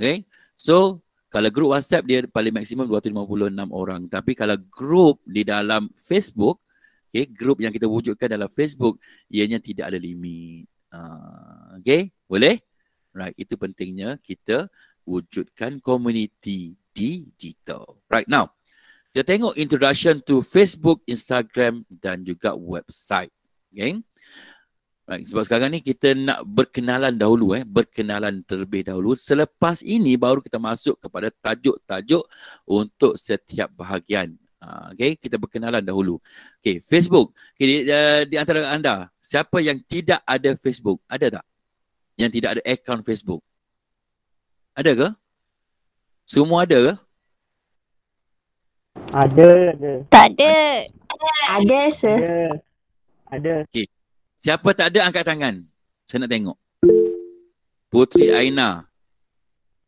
Okay. So, kalau grup WhatsApp dia paling maksimum 256 orang. Tapi kalau grup di dalam Facebook, okay, grup yang kita wujudkan dalam Facebook, ianya tidak ada limit. Uh, okay, boleh? Right, itu pentingnya kita wujudkan community digital. Right now, kita tengok introduction to Facebook, Instagram dan juga website. Okay. Right, sebab sekarang ni kita nak berkenalan dahulu eh, berkenalan terlebih dahulu. Selepas ini baru kita masuk kepada tajuk-tajuk untuk setiap bahagian. Uh, okay, kita berkenalan dahulu. Okay, Facebook. Okay, di, di antara anda, siapa yang tidak ada Facebook? Ada tak? Yang tidak ada account Facebook? Ada ke? Semua ada ke? Ada, ada. Tak ada. Ada, sir. Ada. Ada. Siapa tak ada angkat tangan? Saya nak tengok. Putri Aina.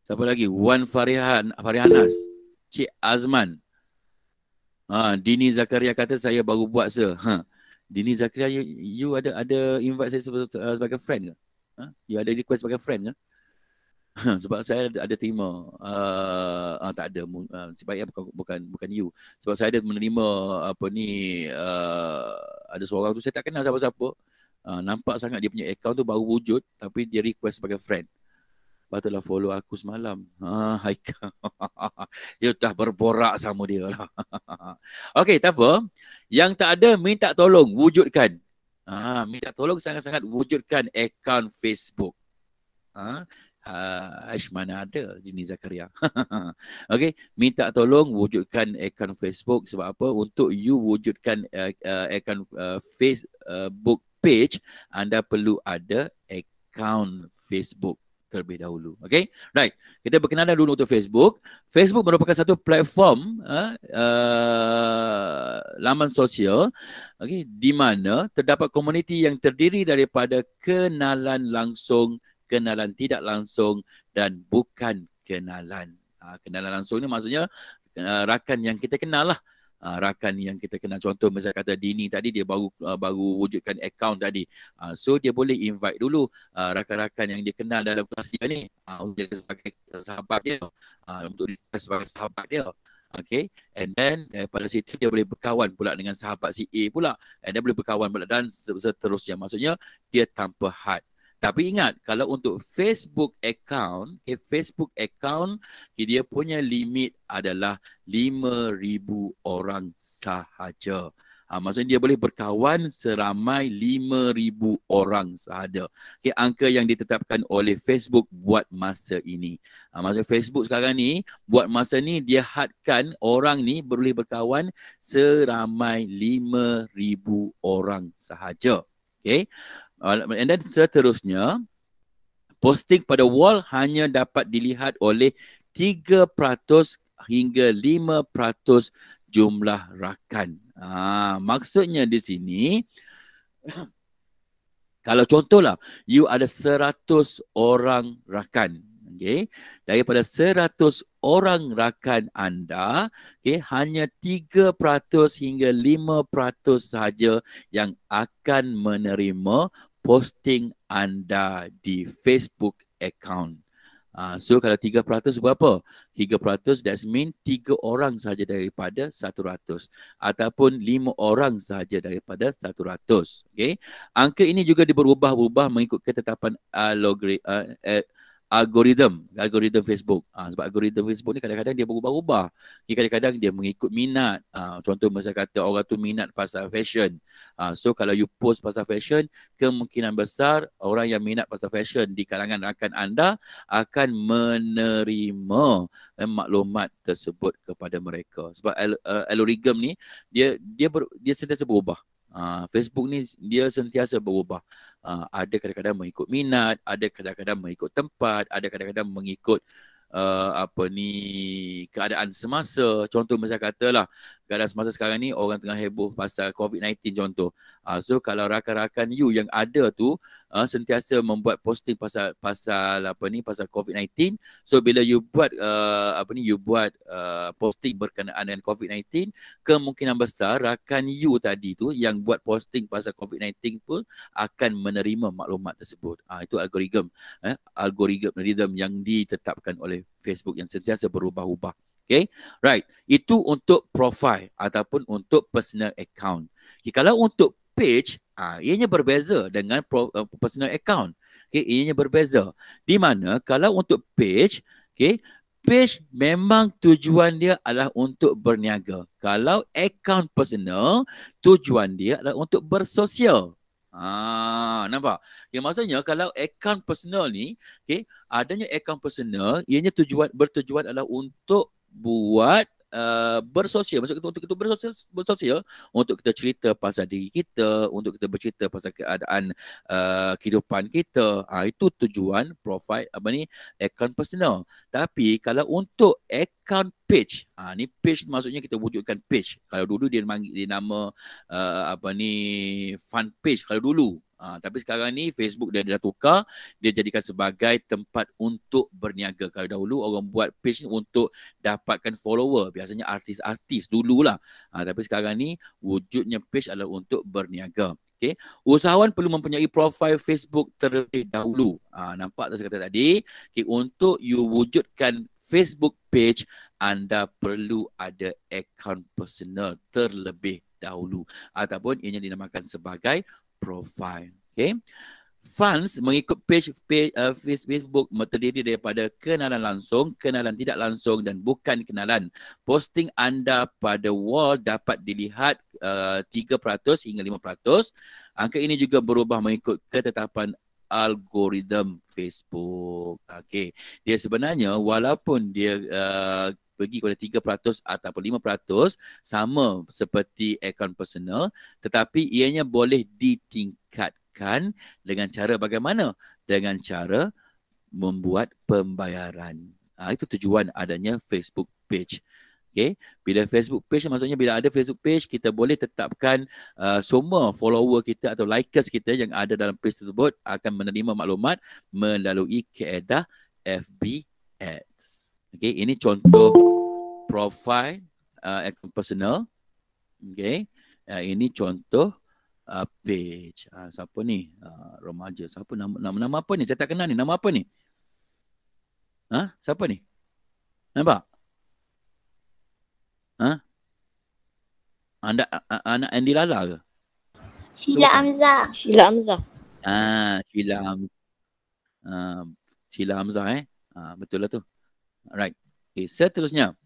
Siapa lagi? Wan Farihan, Farihanas. Cik Azman. Ha, Dini Zakaria kata saya baru buat sir. Ha. Dini Zakaria you, you ada ada invite saya sebagai, sebagai friend ke? Ha? You ada request sebagai friend ke? Ha, sebab saya ada, ada terima uh, uh, tak ada uh, sebaiknya bukan, bukan bukan you sebab saya ada menerima apa ni uh, ada seorang tu saya tak kenal siapa-siapa Uh, nampak sangat dia punya account tu baru wujud tapi dia request sebagai friend. Patutlah follow aku semalam. Ha, Haikal. dia dah berborak sama dia lah. Okey, tak apa. Yang tak ada, minta tolong wujudkan. Ha, minta tolong sangat-sangat wujudkan account Facebook. Ha, ha, Aish mana ada Jini Zakaria. Okey, minta tolong wujudkan account Facebook sebab apa? Untuk you wujudkan uh, account uh, Facebook page, anda perlu ada account Facebook terlebih dahulu. Okay? Right. Kita berkenalan dulu untuk Facebook. Facebook merupakan satu platform uh, uh, laman sosial okay, di mana terdapat komuniti yang terdiri daripada kenalan langsung, kenalan tidak langsung dan bukan kenalan. Uh, kenalan langsung ni maksudnya uh, rakan yang kita kenal lah uh, rakan yang kita kenal contoh. Misalnya kata Dini tadi dia baru uh, baru wujudkan account tadi. Uh, so dia boleh invite dulu uh, rakan-rakan yang dia kenal dalam kelas dia ni uh, untuk sebagai sahabat dia. Uh, untuk dia sebagai sahabat dia. Okay, and then pada situ dia boleh berkawan pula dengan sahabat si A pula. And dia boleh berkawan pula dan seterusnya. Maksudnya dia tanpa had tapi ingat kalau untuk Facebook account, okay, Facebook account okay, dia punya limit adalah 5000 orang sahaja. Ha, maksudnya dia boleh berkawan seramai 5000 orang sahaja. Okay, angka yang ditetapkan oleh Facebook buat masa ini. Ha, maksudnya Facebook sekarang ni buat masa ni dia hadkan orang ni boleh berkawan seramai 5000 orang sahaja. Okay. And then seterusnya, posting pada wall hanya dapat dilihat oleh 3% hingga 5% jumlah rakan. Ha, maksudnya di sini, kalau contohlah, you ada 100 orang rakan. Okay. Daripada 100 orang rakan anda, okay, hanya 3% hingga 5% sahaja yang akan menerima posting anda di Facebook account. Uh, so kalau 3% berapa? 3% that mean 3 orang sahaja daripada 100 ataupun 5 orang sahaja daripada 100. Okay. Angka ini juga diberubah-ubah mengikut ketetapan algoritma uh, uh, algoritma, algoritma Facebook. Ha, sebab algoritma Facebook ni kadang-kadang dia berubah-ubah. Dia kadang-kadang dia mengikut minat. Ha, contoh masa kata orang tu minat pasal fashion. Ha, so kalau you post pasal fashion, kemungkinan besar orang yang minat pasal fashion di kalangan rakan anda akan menerima eh, maklumat tersebut kepada mereka. Sebab al- uh, ni dia dia ber, dia sentiasa berubah. Uh, Facebook ni dia sentiasa berubah. Uh, ada kadang-kadang mengikut minat, ada kadang-kadang mengikut tempat, ada kadang-kadang mengikut uh, apa ni keadaan semasa. Contoh macam katalah keadaan semasa sekarang ni orang tengah heboh pasal COVID-19 contoh. Uh, so kalau rakan-rakan you yang ada tu uh, sentiasa membuat posting pasal pasal apa ni pasal COVID-19. So bila you buat uh, apa ni you buat uh, posting berkenaan dengan COVID-19, kemungkinan besar rakan you tadi tu yang buat posting pasal COVID-19 pun akan menerima maklumat tersebut. Uh, itu algoritma eh algoritma yang ditetapkan oleh Facebook yang sentiasa berubah-ubah. Okay, right. Itu untuk profile ataupun untuk personal account. Okay, kalau untuk page, ah, ianya berbeza dengan uh, personal account. Okay, ianya berbeza. Di mana kalau untuk page, okay, page memang tujuan dia adalah untuk berniaga. Kalau account personal, tujuan dia adalah untuk bersosial. Ah, nampak? Yang maksudnya kalau account personal ni, okay, adanya account personal, ianya tujuan bertujuan adalah untuk buat uh, bersosial. Maksud kita untuk kita bersosial, bersosial untuk kita cerita pasal diri kita untuk kita bercerita pasal keadaan uh, kehidupan kita. Uh, itu tujuan profile apa ni account personal. Tapi kalau untuk account page uh, ni page maksudnya kita wujudkan page. Kalau dulu dia manggil dia nama uh, apa ni fun page. Kalau dulu Ha, tapi sekarang ni Facebook dia, dah tukar, dia jadikan sebagai tempat untuk berniaga. Kalau dahulu orang buat page ni untuk dapatkan follower, biasanya artis-artis dululah. Ha, tapi sekarang ni wujudnya page adalah untuk berniaga. Okay. Usahawan perlu mempunyai profil Facebook terlebih dahulu. Ha, nampak tak saya kata tadi? Okay, untuk you wujudkan Facebook page, anda perlu ada account personal terlebih dahulu. Ataupun ianya dinamakan sebagai profile. Okay. Funds mengikut page, page uh, Facebook terdiri daripada kenalan langsung, kenalan tidak langsung dan bukan kenalan. Posting anda pada wall dapat dilihat uh, 3% hingga 5%. Angka ini juga berubah mengikut ketetapan algoritma Facebook. Okay. Dia sebenarnya walaupun dia uh, pergi kepada 3% ataupun 5% sama seperti akaun personal tetapi ianya boleh ditingkatkan dengan cara bagaimana? Dengan cara membuat pembayaran. Ha, itu tujuan adanya Facebook page. Okay. Bila Facebook page maksudnya bila ada Facebook page kita boleh tetapkan uh, semua follower kita atau likers kita yang ada dalam page tersebut akan menerima maklumat melalui keedah FB Ads. Okay, ini contoh profile uh, account personal. Okay, uh, ini contoh uh, page. Uh, siapa ni? Uh, remaja. Siapa nama, nama nama apa ni? Saya tak kenal ni. Nama apa ni? Ha? Siapa ni? Nampak? Ha? Anda uh, anak Andy Lala ke? Sheila Hamzah. Sheila Hamzah. Ah, Sheila Hamzah. Uh, Sheila Hamzah eh. Uh, betul lah tu. Alright. Okay, seterusnya.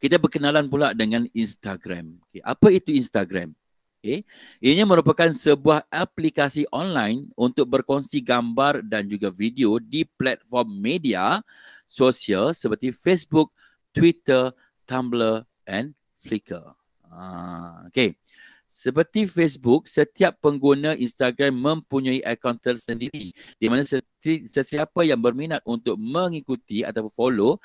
Kita berkenalan pula dengan Instagram. Okay, apa itu Instagram? Okay. Ianya merupakan sebuah aplikasi online untuk berkongsi gambar dan juga video di platform media sosial seperti Facebook, Twitter, Tumblr dan Flickr. Ah, okay. Seperti Facebook, setiap pengguna Instagram mempunyai akaun tersendiri di mana sesiapa yang berminat untuk mengikuti atau follow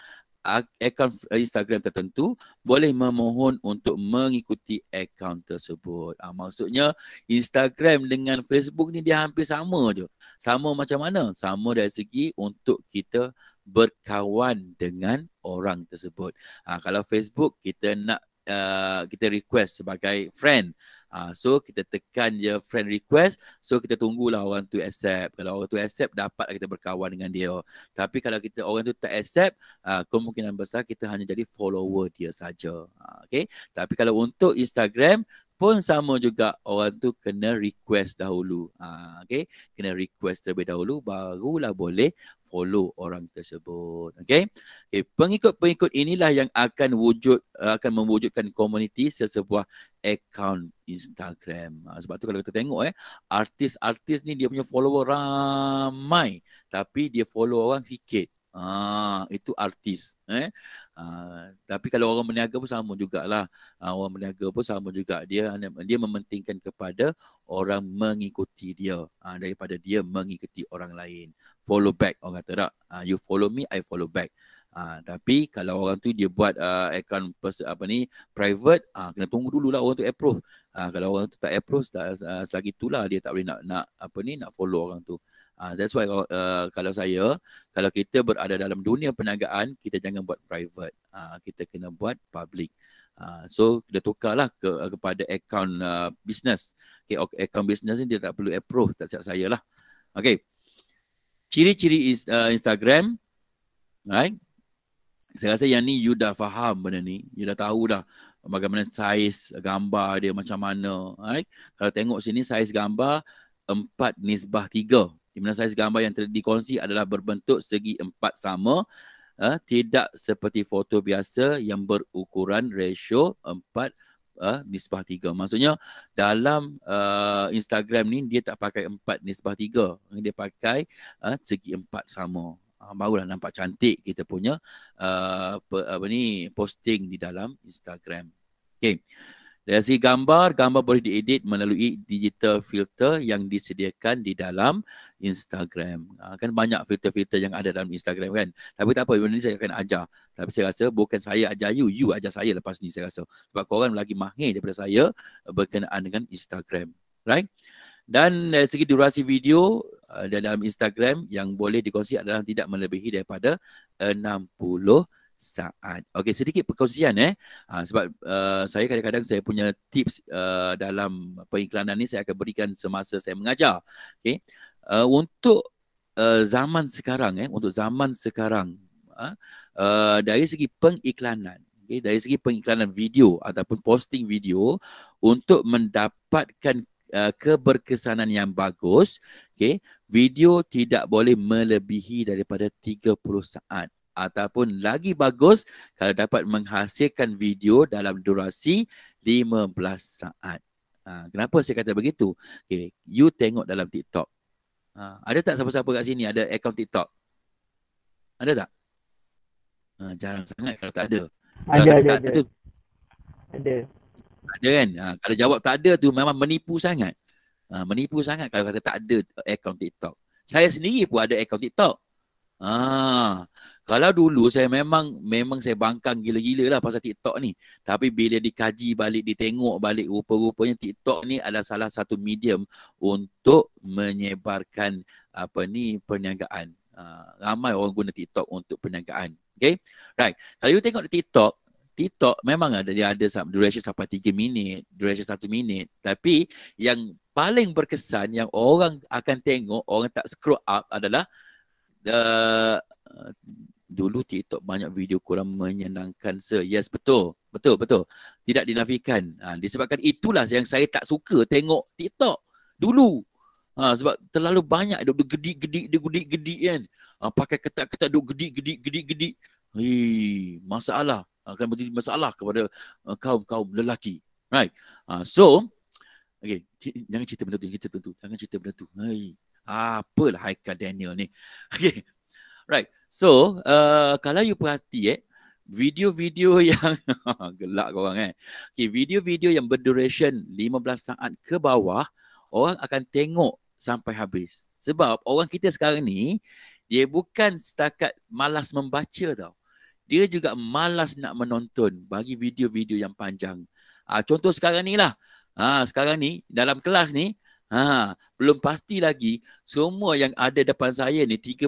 akaun Instagram tertentu boleh memohon untuk mengikuti akaun tersebut. Ha, maksudnya Instagram dengan Facebook ni dia hampir sama je. Sama macam mana? Sama dari segi untuk kita berkawan dengan orang tersebut. Ha, kalau Facebook kita nak uh, kita request sebagai friend. Uh, so kita tekan je friend request. So kita tunggulah orang tu accept. Kalau orang tu accept dapat kita berkawan dengan dia. Tapi kalau kita orang tu tak accept, uh, kemungkinan besar kita hanya jadi follower dia saja. Uh, okay. Tapi kalau untuk Instagram, pun sama juga orang tu kena request dahulu. Ha, okay. Kena request terlebih dahulu barulah boleh follow orang tersebut. Okay. okay. Pengikut-pengikut inilah yang akan wujud akan mewujudkan komuniti sesebuah account Instagram. Ha, sebab tu kalau kita tengok eh artis-artis ni dia punya follower ramai tapi dia follow orang sikit. Ah, itu artis. Eh? Ah, tapi kalau orang berniaga pun sama jugalah. Ah, orang berniaga pun sama juga. Dia dia mementingkan kepada orang mengikuti dia ah, daripada dia mengikuti orang lain. Follow back orang kata tak? Ah, you follow me, I follow back. Ah, tapi kalau orang tu dia buat uh, account pers- apa ni private, ah, kena tunggu dulu lah orang tu approve. Ah, kalau orang tu tak approve, tak, uh, selagi itulah dia tak boleh nak nak apa ni nak follow orang tu. Uh, that's why uh, kalau saya, kalau kita berada dalam dunia perniagaan, kita jangan buat private. Uh, kita kena buat public. Uh, so, kita tukarlah ke, kepada account uh, business. Okay, account business ni dia tak perlu approve, tak siap saya lah. Okay. Ciri-ciri is, uh, Instagram. Right. Saya rasa yang ni you dah faham benda ni. You dah tahu dah bagaimana saiz gambar dia macam mana. Right. Kalau tengok sini saiz gambar 4 nisbah 3 di mana saiz gambar yang dikongsi adalah berbentuk segi empat sama uh, tidak seperti foto biasa yang berukuran ratio empat uh, nisbah tiga. Maksudnya dalam uh, Instagram ni dia tak pakai empat nisbah tiga. Dia pakai uh, segi empat sama. Uh, barulah nampak cantik kita punya uh, apa ni posting di dalam Instagram. Okay. Dari segi gambar, gambar boleh diedit melalui digital filter yang disediakan di dalam Instagram. Ha, kan banyak filter-filter yang ada dalam Instagram kan. Tapi tak apa, benda ni saya akan ajar. Tapi saya rasa bukan saya ajar you, you ajar saya lepas ni saya rasa. Sebab korang lagi mahir daripada saya berkenaan dengan Instagram. Right? Dan dari segi durasi video uh, dalam Instagram yang boleh dikongsi adalah tidak melebihi daripada 60 saat. Okey, sedikit perkongsian eh. Ha, sebab uh, saya kadang-kadang saya punya tips uh, dalam pengiklanan ni saya akan berikan semasa saya mengajar. Okey. Uh, untuk uh, zaman sekarang eh, untuk zaman sekarang uh, uh, dari segi pengiklanan Okay, dari segi pengiklanan video ataupun posting video untuk mendapatkan uh, keberkesanan yang bagus, okay, video tidak boleh melebihi daripada 30 saat ataupun lagi bagus kalau dapat menghasilkan video dalam durasi 15 saat. Ha, kenapa saya kata begitu? Okay, you tengok dalam TikTok. Ha, ada tak siapa-siapa kat sini ada akaun TikTok? Ada tak? Ha, jarang sangat kalau tak ada. Ada, ada, tak ada. Tu, Ada. Ada kan? Ha, kalau jawab tak ada tu memang menipu sangat. Ha, menipu sangat kalau kata tak ada akaun TikTok. Saya sendiri pun ada akaun TikTok. Ah, kalau dulu saya memang memang saya bangkang gila-gila lah pasal TikTok ni. Tapi bila dikaji balik, ditengok balik rupa-rupanya TikTok ni adalah salah satu medium untuk menyebarkan apa ni perniagaan. Uh, ramai orang guna TikTok untuk perniagaan. Okay? Right. Kalau you tengok TikTok, TikTok memang ada dia ada duration sampai 3 minit, duration 1 minit. Tapi yang paling berkesan yang orang akan tengok, orang tak scroll up adalah uh, dulu TikTok banyak video kurang menyenangkan se. Yes, betul. Betul, betul. Tidak dinafikan. Ha, disebabkan itulah yang saya tak suka tengok TikTok dulu. Ha, sebab terlalu banyak duk gedik-gedik, dia gedik-gedik kan. Ha, pakai ketat-ketat duk gedik-gedik, gedik-gedik. Hei, masalah. Akan menjadi masalah kepada uh, kaum-kaum lelaki. Right. Ha, so, okay. jangan cerita benda tu, cerita benda tu. Jangan cerita benda tu. Hei, apalah Haikal Daniel ni. Okay. Right. So, uh, kalau you perhati eh, video-video yang gelak korang eh. Okay, video-video yang berduration 15 saat ke bawah, orang akan tengok sampai habis. Sebab orang kita sekarang ni, dia bukan setakat malas membaca tau. Dia juga malas nak menonton bagi video-video yang panjang. Ah, contoh sekarang ni lah. Ah, sekarang ni, dalam kelas ni, Ha, belum pasti lagi semua yang ada depan saya ni 30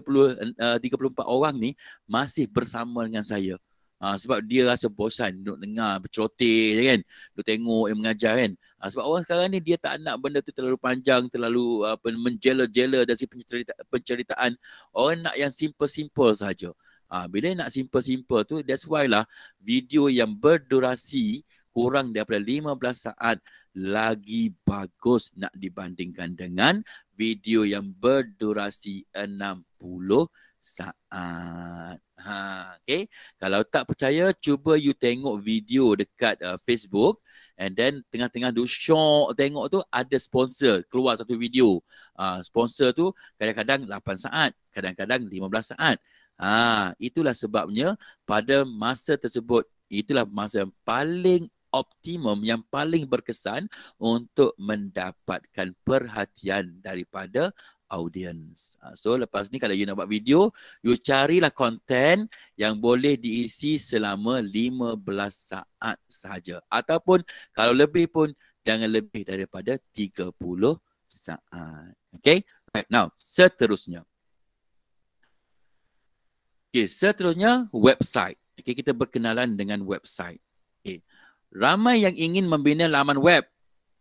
uh, 34 orang ni masih bersama dengan saya. Ha, sebab dia rasa bosan duduk dengar berceloteh je kan. Duduk tengok yang mengajar kan. Ha, sebab orang sekarang ni dia tak nak benda tu terlalu panjang, terlalu apa menjela-jela dari pencerita, penceritaan. Orang nak yang simple-simple saja. Ha, bila nak simple-simple tu that's why lah video yang berdurasi kurang daripada 15 saat lagi bagus nak dibandingkan dengan video yang berdurasi 60 saat. Ha, okay. Kalau tak percaya, cuba you tengok video dekat uh, Facebook and then tengah-tengah tu shock tengok tu ada sponsor keluar satu video. Uh, sponsor tu kadang-kadang 8 saat, kadang-kadang 15 saat. Ha, itulah sebabnya pada masa tersebut, itulah masa yang paling optimum yang paling berkesan untuk mendapatkan perhatian daripada audience. So lepas ni kalau you nak buat video, you carilah konten yang boleh diisi selama 15 saat sahaja. Ataupun kalau lebih pun jangan lebih daripada 30 saat. Okay? Right. Now, seterusnya. Okay, seterusnya website. Okay, kita berkenalan dengan website. Okay. Ramai yang ingin membina laman web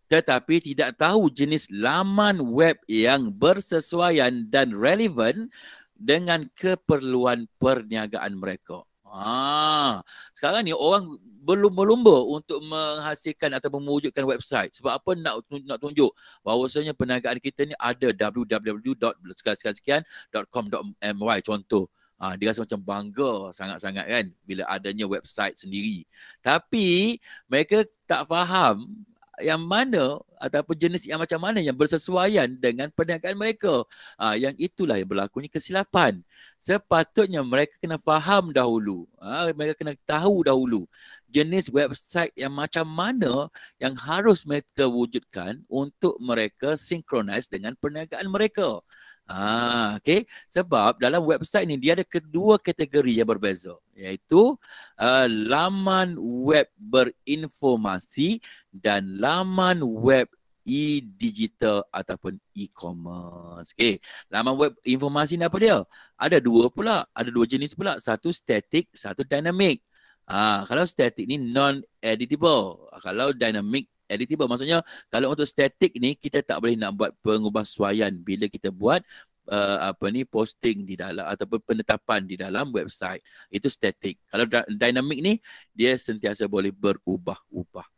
tetapi tidak tahu jenis laman web yang bersesuaian dan relevan dengan keperluan perniagaan mereka. Ah, sekarang ni orang belum berlumba untuk menghasilkan atau mewujudkan website. Sebab apa nak nak tunjuk bahawasanya perniagaan kita ni ada www.sekian-sekian.com.my contoh. Ah, dia rasa macam bangga sangat-sangat kan bila adanya website sendiri. Tapi mereka tak faham yang mana ataupun jenis yang macam mana yang bersesuaian dengan perniagaan mereka. Ah, yang itulah yang berlaku ni kesilapan. Sepatutnya mereka kena faham dahulu. Ah, mereka kena tahu dahulu jenis website yang macam mana yang harus mereka wujudkan untuk mereka synchronize dengan perniagaan mereka. Ah, okay. Sebab dalam website ni dia ada kedua kategori yang berbeza iaitu uh, laman web berinformasi dan laman web e-digital ataupun e-commerce. Okay. Laman web informasi ni apa dia? Ada dua pula. Ada dua jenis pula. Satu static, satu dynamic. Ah, kalau static ni non-editable. Kalau dynamic editable. Maksudnya kalau untuk static ni kita tak boleh nak buat pengubahsuaian bila kita buat uh, apa ni posting di dalam ataupun penetapan di dalam website. Itu static. Kalau dynamic ni dia sentiasa boleh berubah-ubah.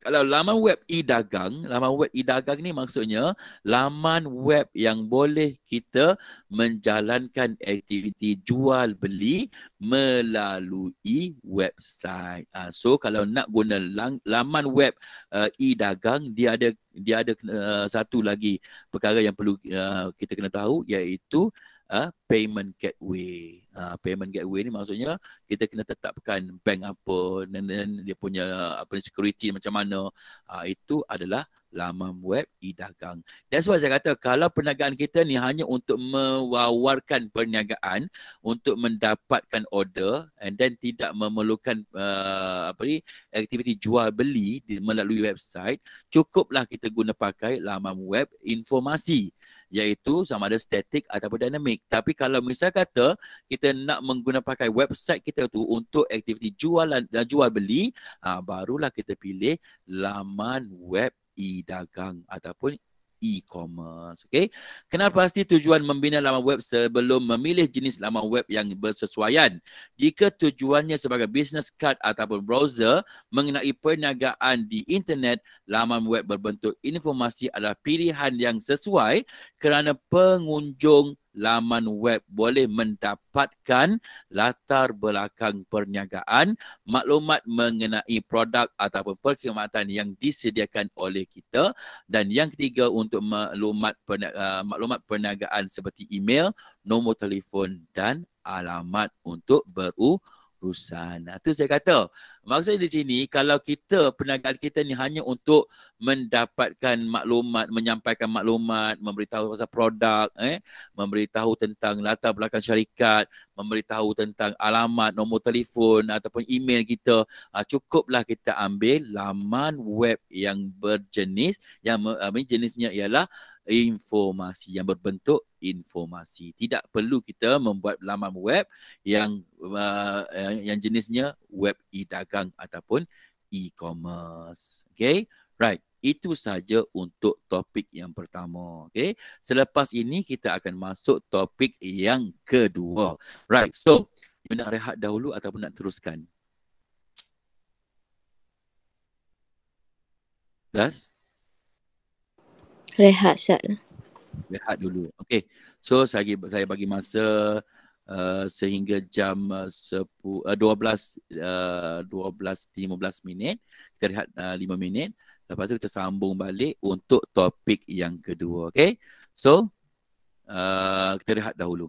Kalau laman web e-dagang, laman web e-dagang ni maksudnya laman web yang boleh kita menjalankan aktiviti jual beli melalui website. Uh, so kalau nak guna lang- laman web uh, e-dagang, dia ada dia ada uh, satu lagi perkara yang perlu uh, kita kena tahu iaitu uh, payment gateway. Uh, payment gateway ni maksudnya kita kena tetapkan bank apa dan, dan dia punya apa security macam mana. Uh, itu adalah laman web e-dagang. That's why saya kata kalau perniagaan kita ni hanya untuk mewawarkan perniagaan untuk mendapatkan order and then tidak memerlukan uh, apa ni aktiviti jual beli melalui website, cukuplah kita guna pakai laman web informasi iaitu sama ada static ataupun dynamic. Tapi kalau misal kata kita nak menggunakan pakai website kita tu untuk aktiviti jualan dan jual beli, uh, barulah kita pilih laman web e-dagang ataupun e-commerce. Okay. Kenal pasti tujuan membina laman web sebelum memilih jenis laman web yang bersesuaian. Jika tujuannya sebagai business card ataupun browser mengenai perniagaan di internet, laman web berbentuk informasi adalah pilihan yang sesuai kerana pengunjung laman web boleh mendapatkan latar belakang perniagaan, maklumat mengenai produk ataupun perkhidmatan yang disediakan oleh kita dan yang ketiga untuk maklumat uh, maklumat perniagaan seperti email, nombor telefon dan alamat untuk berurusan. Nah, itu saya kata. Maksudnya di sini kalau kita perniagaan kita ni hanya untuk mendapatkan maklumat, menyampaikan maklumat, memberitahu pasal produk, eh, memberitahu tentang latar belakang syarikat, memberitahu tentang alamat, nombor telefon ataupun email kita, uh, cukuplah kita ambil laman web yang berjenis yang uh, jenisnya ialah informasi yang berbentuk informasi. Tidak perlu kita membuat laman web yang uh, yang jenisnya web e-dagang ataupun e-commerce. Okay? Right. Itu saja untuk topik yang pertama. Okay? Selepas ini kita akan masuk topik yang kedua. Right. So, you nak rehat dahulu ataupun nak teruskan? Plus Rehat Syed. rehat dulu. Okay. So saya saya bagi masa uh, sehingga jam uh, 10, uh, 12 uh, 12.15 minit. Kita rehat uh, 5 minit. Lepas tu kita sambung balik untuk topik yang kedua. Okay. So uh, kita rehat dahulu.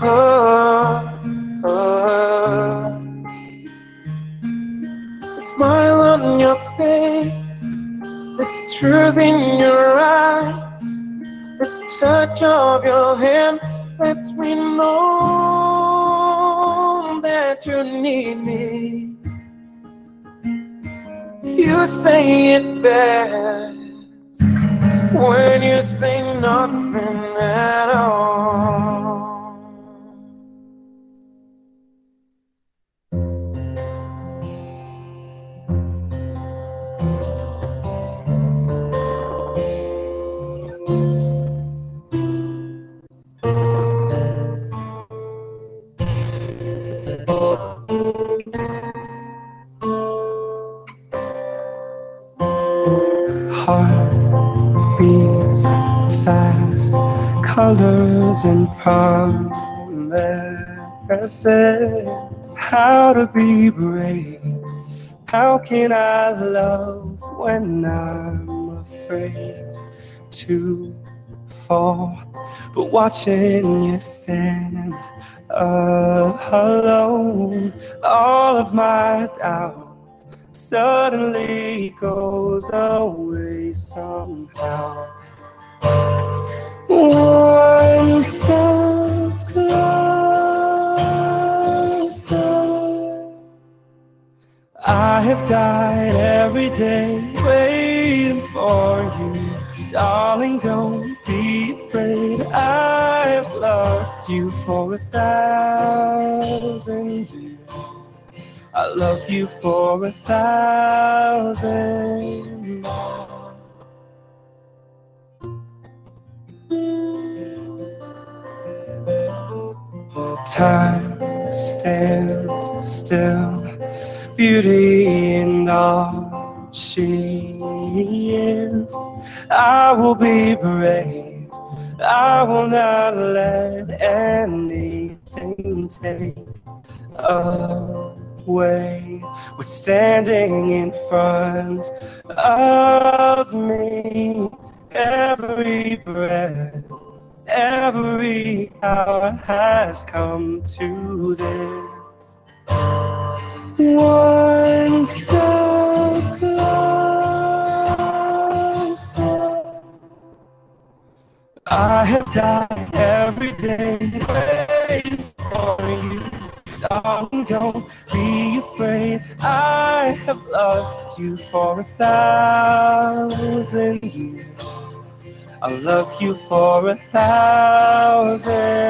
The smile on your face, the truth in your eyes, the touch of your hand lets me know that you need me. You say it best when you say nothing at all. Promises. How to be brave? How can I love when I'm afraid to fall? But watching you stand alone, all of my doubt suddenly goes away somehow. One step closer. I have died every day waiting for you. Darling, don't be afraid. I have loved you for a thousand years. I love you for a thousand more. Time stands still, beauty in all she is. I will be brave. I will not let anything take away what's standing in front of me. Every breath, every hour has come to this. One step closer. I have died every day waiting for you. Darling, don't be afraid. I have loved you for a thousand years. I'll love you for a thousand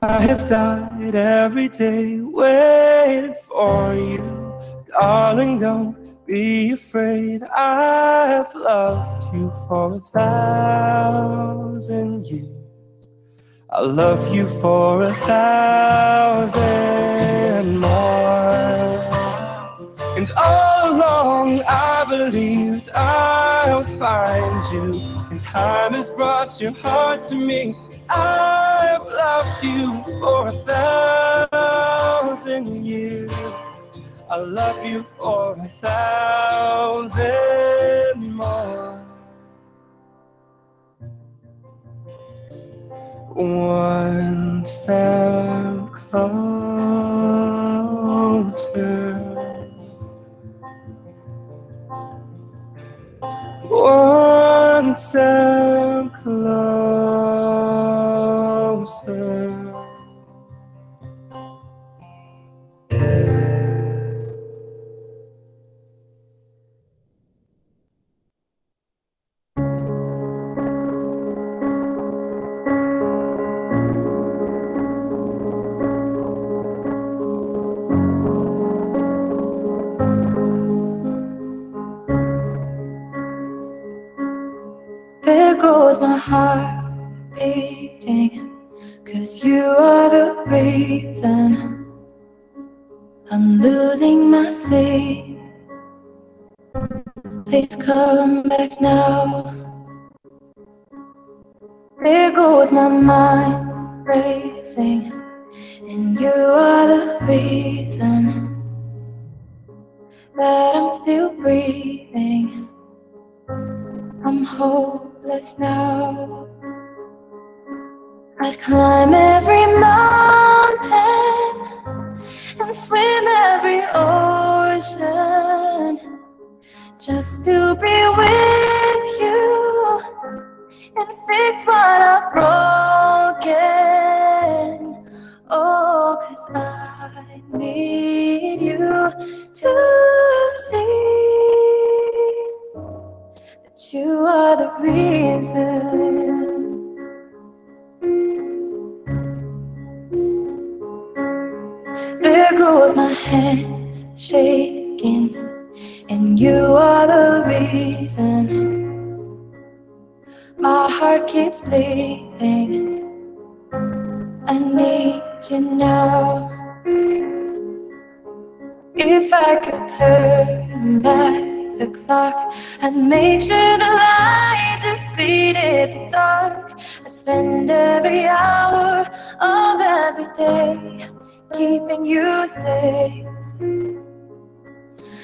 I have died every day waiting for you. Darling, don't be afraid. I have loved you for a thousand years. I'll love you for a thousand more. And all along I believed I'll find you. And time has brought your heart to me. I've loved you for a thousand years. I'll love you for a thousand more. One step closer. One step closer. Come back now. There goes my mind racing. And you are the reason that I'm still breathing. I'm hopeless now. I'd climb every mountain and swim every ocean just to be with you and fix what I've broken. Oh, cause I need you to see that you are the reason. There goes my hands shaking, and you are the reason. My heart keeps bleeding. I need you now. If I could turn back the clock and make sure the light defeated the dark, I'd spend every hour of every day keeping you safe.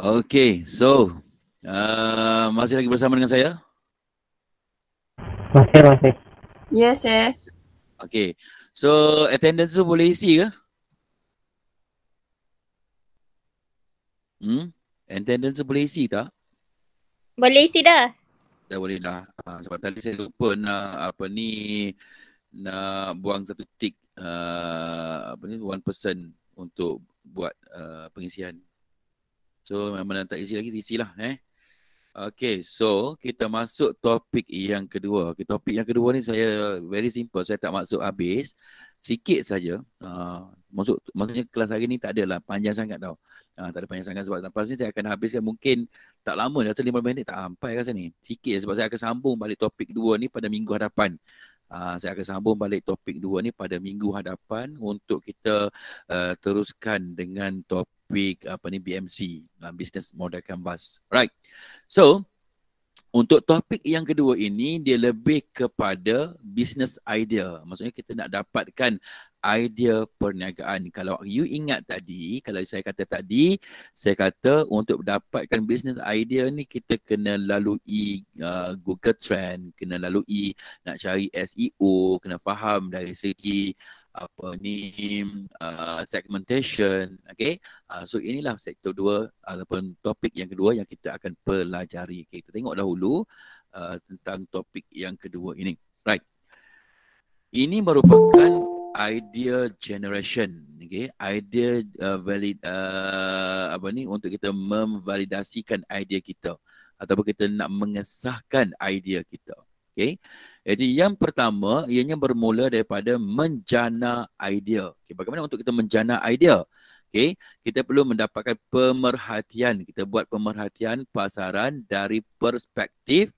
Okay, so uh, masih lagi bersama dengan saya? Masih, masih. Yes, eh. Okay, so attendance tu boleh isi ke? Hmm? Attendance tu boleh isi tak? Boleh isi dah. Dah boleh dah. Uh, sebab tadi saya lupa nak apa ni nak buang satu tick uh, apa ni one person untuk buat uh, pengisian. So memang tak isi lagi isi lah eh. Okay, so kita masuk topik yang kedua. Okay, topik yang kedua ni saya very simple. Saya tak masuk habis. Sikit saja. Uh, maksud, maksudnya kelas hari ni tak adalah panjang sangat tau. Uh, tak ada panjang sangat sebab lepas ni saya akan habiskan mungkin tak lama. Rasa 5 minit tak sampai rasa ni. Sikit sebab saya akan sambung balik topik dua ni pada minggu hadapan. Uh, saya akan sambung balik topik dua ni pada minggu hadapan untuk kita uh, teruskan dengan topik apa ni BMC, uh, Business Model Canvas. Right. So, untuk topik yang kedua ini dia lebih kepada business idea. Maksudnya kita nak dapatkan idea perniagaan. Kalau you ingat tadi, kalau saya kata tadi, saya kata untuk dapatkan business idea ni kita kena lalui uh, Google Trend, kena lalui nak cari SEO, kena faham dari segi apa ni uh, segmentation okay? Uh, so inilah sektor dua ataupun topik yang kedua yang kita akan pelajari okay, kita tengok dahulu uh, tentang topik yang kedua ini. Right. Ini merupakan idea generation okay? Idea uh, valid uh, apa ni untuk kita memvalidasikan idea kita ataupun kita nak mengesahkan idea kita okay jadi yang pertama ianya bermula daripada menjana idea. Okay, bagaimana untuk kita menjana idea? Okay, kita perlu mendapatkan pemerhatian. Kita buat pemerhatian pasaran dari perspektif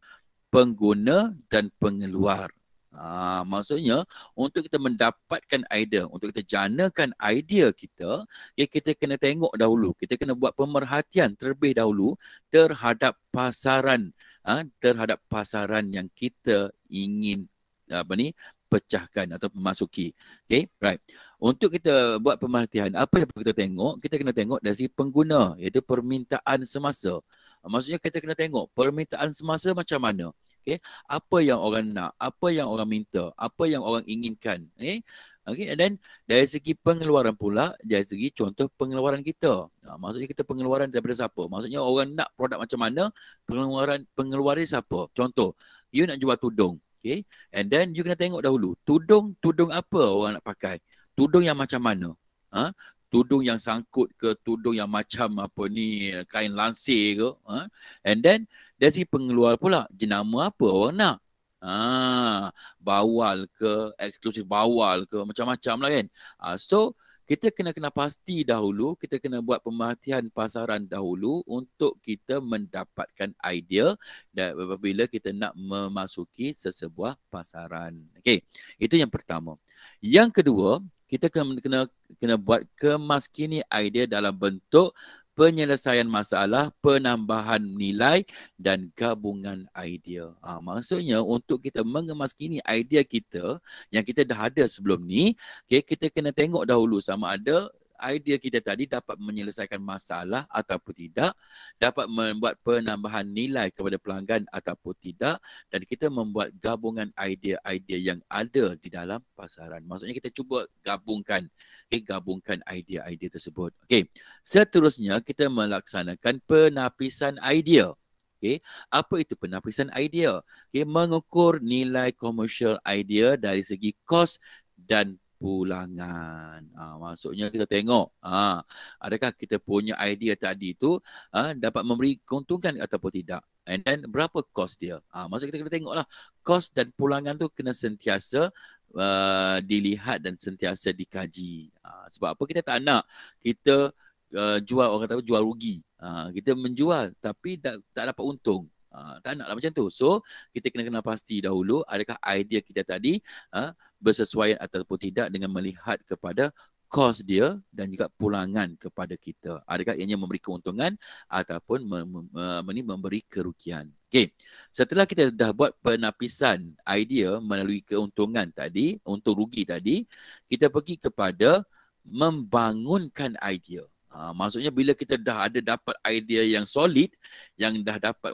pengguna dan pengeluar. Ha, maksudnya untuk kita mendapatkan idea, untuk kita janakan idea kita, ya kita kena tengok dahulu. Kita kena buat pemerhatian terlebih dahulu terhadap pasaran ha, terhadap pasaran yang kita ingin apa ni pecahkan atau memasuki. Okay, right. Untuk kita buat pemerhatian, apa yang kita tengok? Kita kena tengok dari pengguna, iaitu permintaan semasa. Maksudnya kita kena tengok permintaan semasa macam mana. Okay, apa yang orang nak, apa yang orang minta, apa yang orang inginkan. Okay, Okay, and then dari segi pengeluaran pula, dari segi contoh pengeluaran kita. Ha, maksudnya kita pengeluaran daripada siapa? Maksudnya orang nak produk macam mana, pengeluaran pengeluaran siapa? Contoh, you nak jual tudung. Okay, and then you kena tengok dahulu, tudung, tudung apa orang nak pakai? Tudung yang macam mana? Ha? Tudung yang sangkut ke tudung yang macam apa ni, kain lansir ke? Ha? And then dari segi pengeluar pula, jenama apa orang nak? Ah, bawal ke, eksklusif bawal ke, macam-macam lah kan. Ah, so, kita kena kena pasti dahulu, kita kena buat pemerhatian pasaran dahulu untuk kita mendapatkan idea dan apabila kita nak memasuki sesebuah pasaran. Okey, itu yang pertama. Yang kedua, kita kena kena kena buat kemaskini idea dalam bentuk penyelesaian masalah, penambahan nilai dan gabungan idea. Ha, maksudnya untuk kita mengemaskini idea kita yang kita dah ada sebelum ni, okay, kita kena tengok dahulu sama ada idea kita tadi dapat menyelesaikan masalah ataupun tidak, dapat membuat penambahan nilai kepada pelanggan ataupun tidak dan kita membuat gabungan idea-idea yang ada di dalam pasaran. Maksudnya kita cuba gabungkan, okay, gabungkan idea-idea tersebut. Okay. Seterusnya kita melaksanakan penapisan idea. Okay. Apa itu penapisan idea? Okay. Mengukur nilai komersial idea dari segi kos dan pulangan. Ha, maksudnya kita tengok ha, adakah kita punya idea tadi tu ha, dapat memberi keuntungan ataupun tidak. And then berapa kos dia. Ha, maksudnya kita kena tengoklah kos dan pulangan tu kena sentiasa uh, dilihat dan sentiasa dikaji. Ha, sebab apa kita tak nak kita uh, jual orang kata jual rugi. Ha, kita menjual tapi tak, tak dapat untung. Uh, tak naklah macam tu. So, kita kena kena pasti dahulu adakah idea kita tadi uh, bersesuaian ataupun tidak dengan melihat kepada kos dia dan juga pulangan kepada kita. Adakah ianya memberi keuntungan ataupun mem- mem- memberi kerugian. Okay. Setelah kita dah buat penapisan idea melalui keuntungan tadi, untuk rugi tadi, kita pergi kepada membangunkan idea. Ha, maksudnya bila kita dah ada dapat idea yang solid yang dah dapat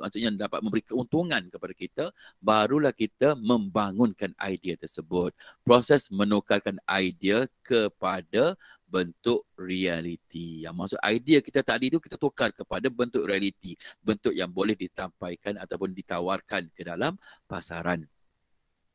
maksudnya dapat memberi keuntungan kepada kita barulah kita membangunkan idea tersebut. Proses menukarkan idea kepada bentuk realiti. Yang maksud idea kita tadi itu kita tukar kepada bentuk realiti. Bentuk yang boleh ditampaikan ataupun ditawarkan ke dalam pasaran.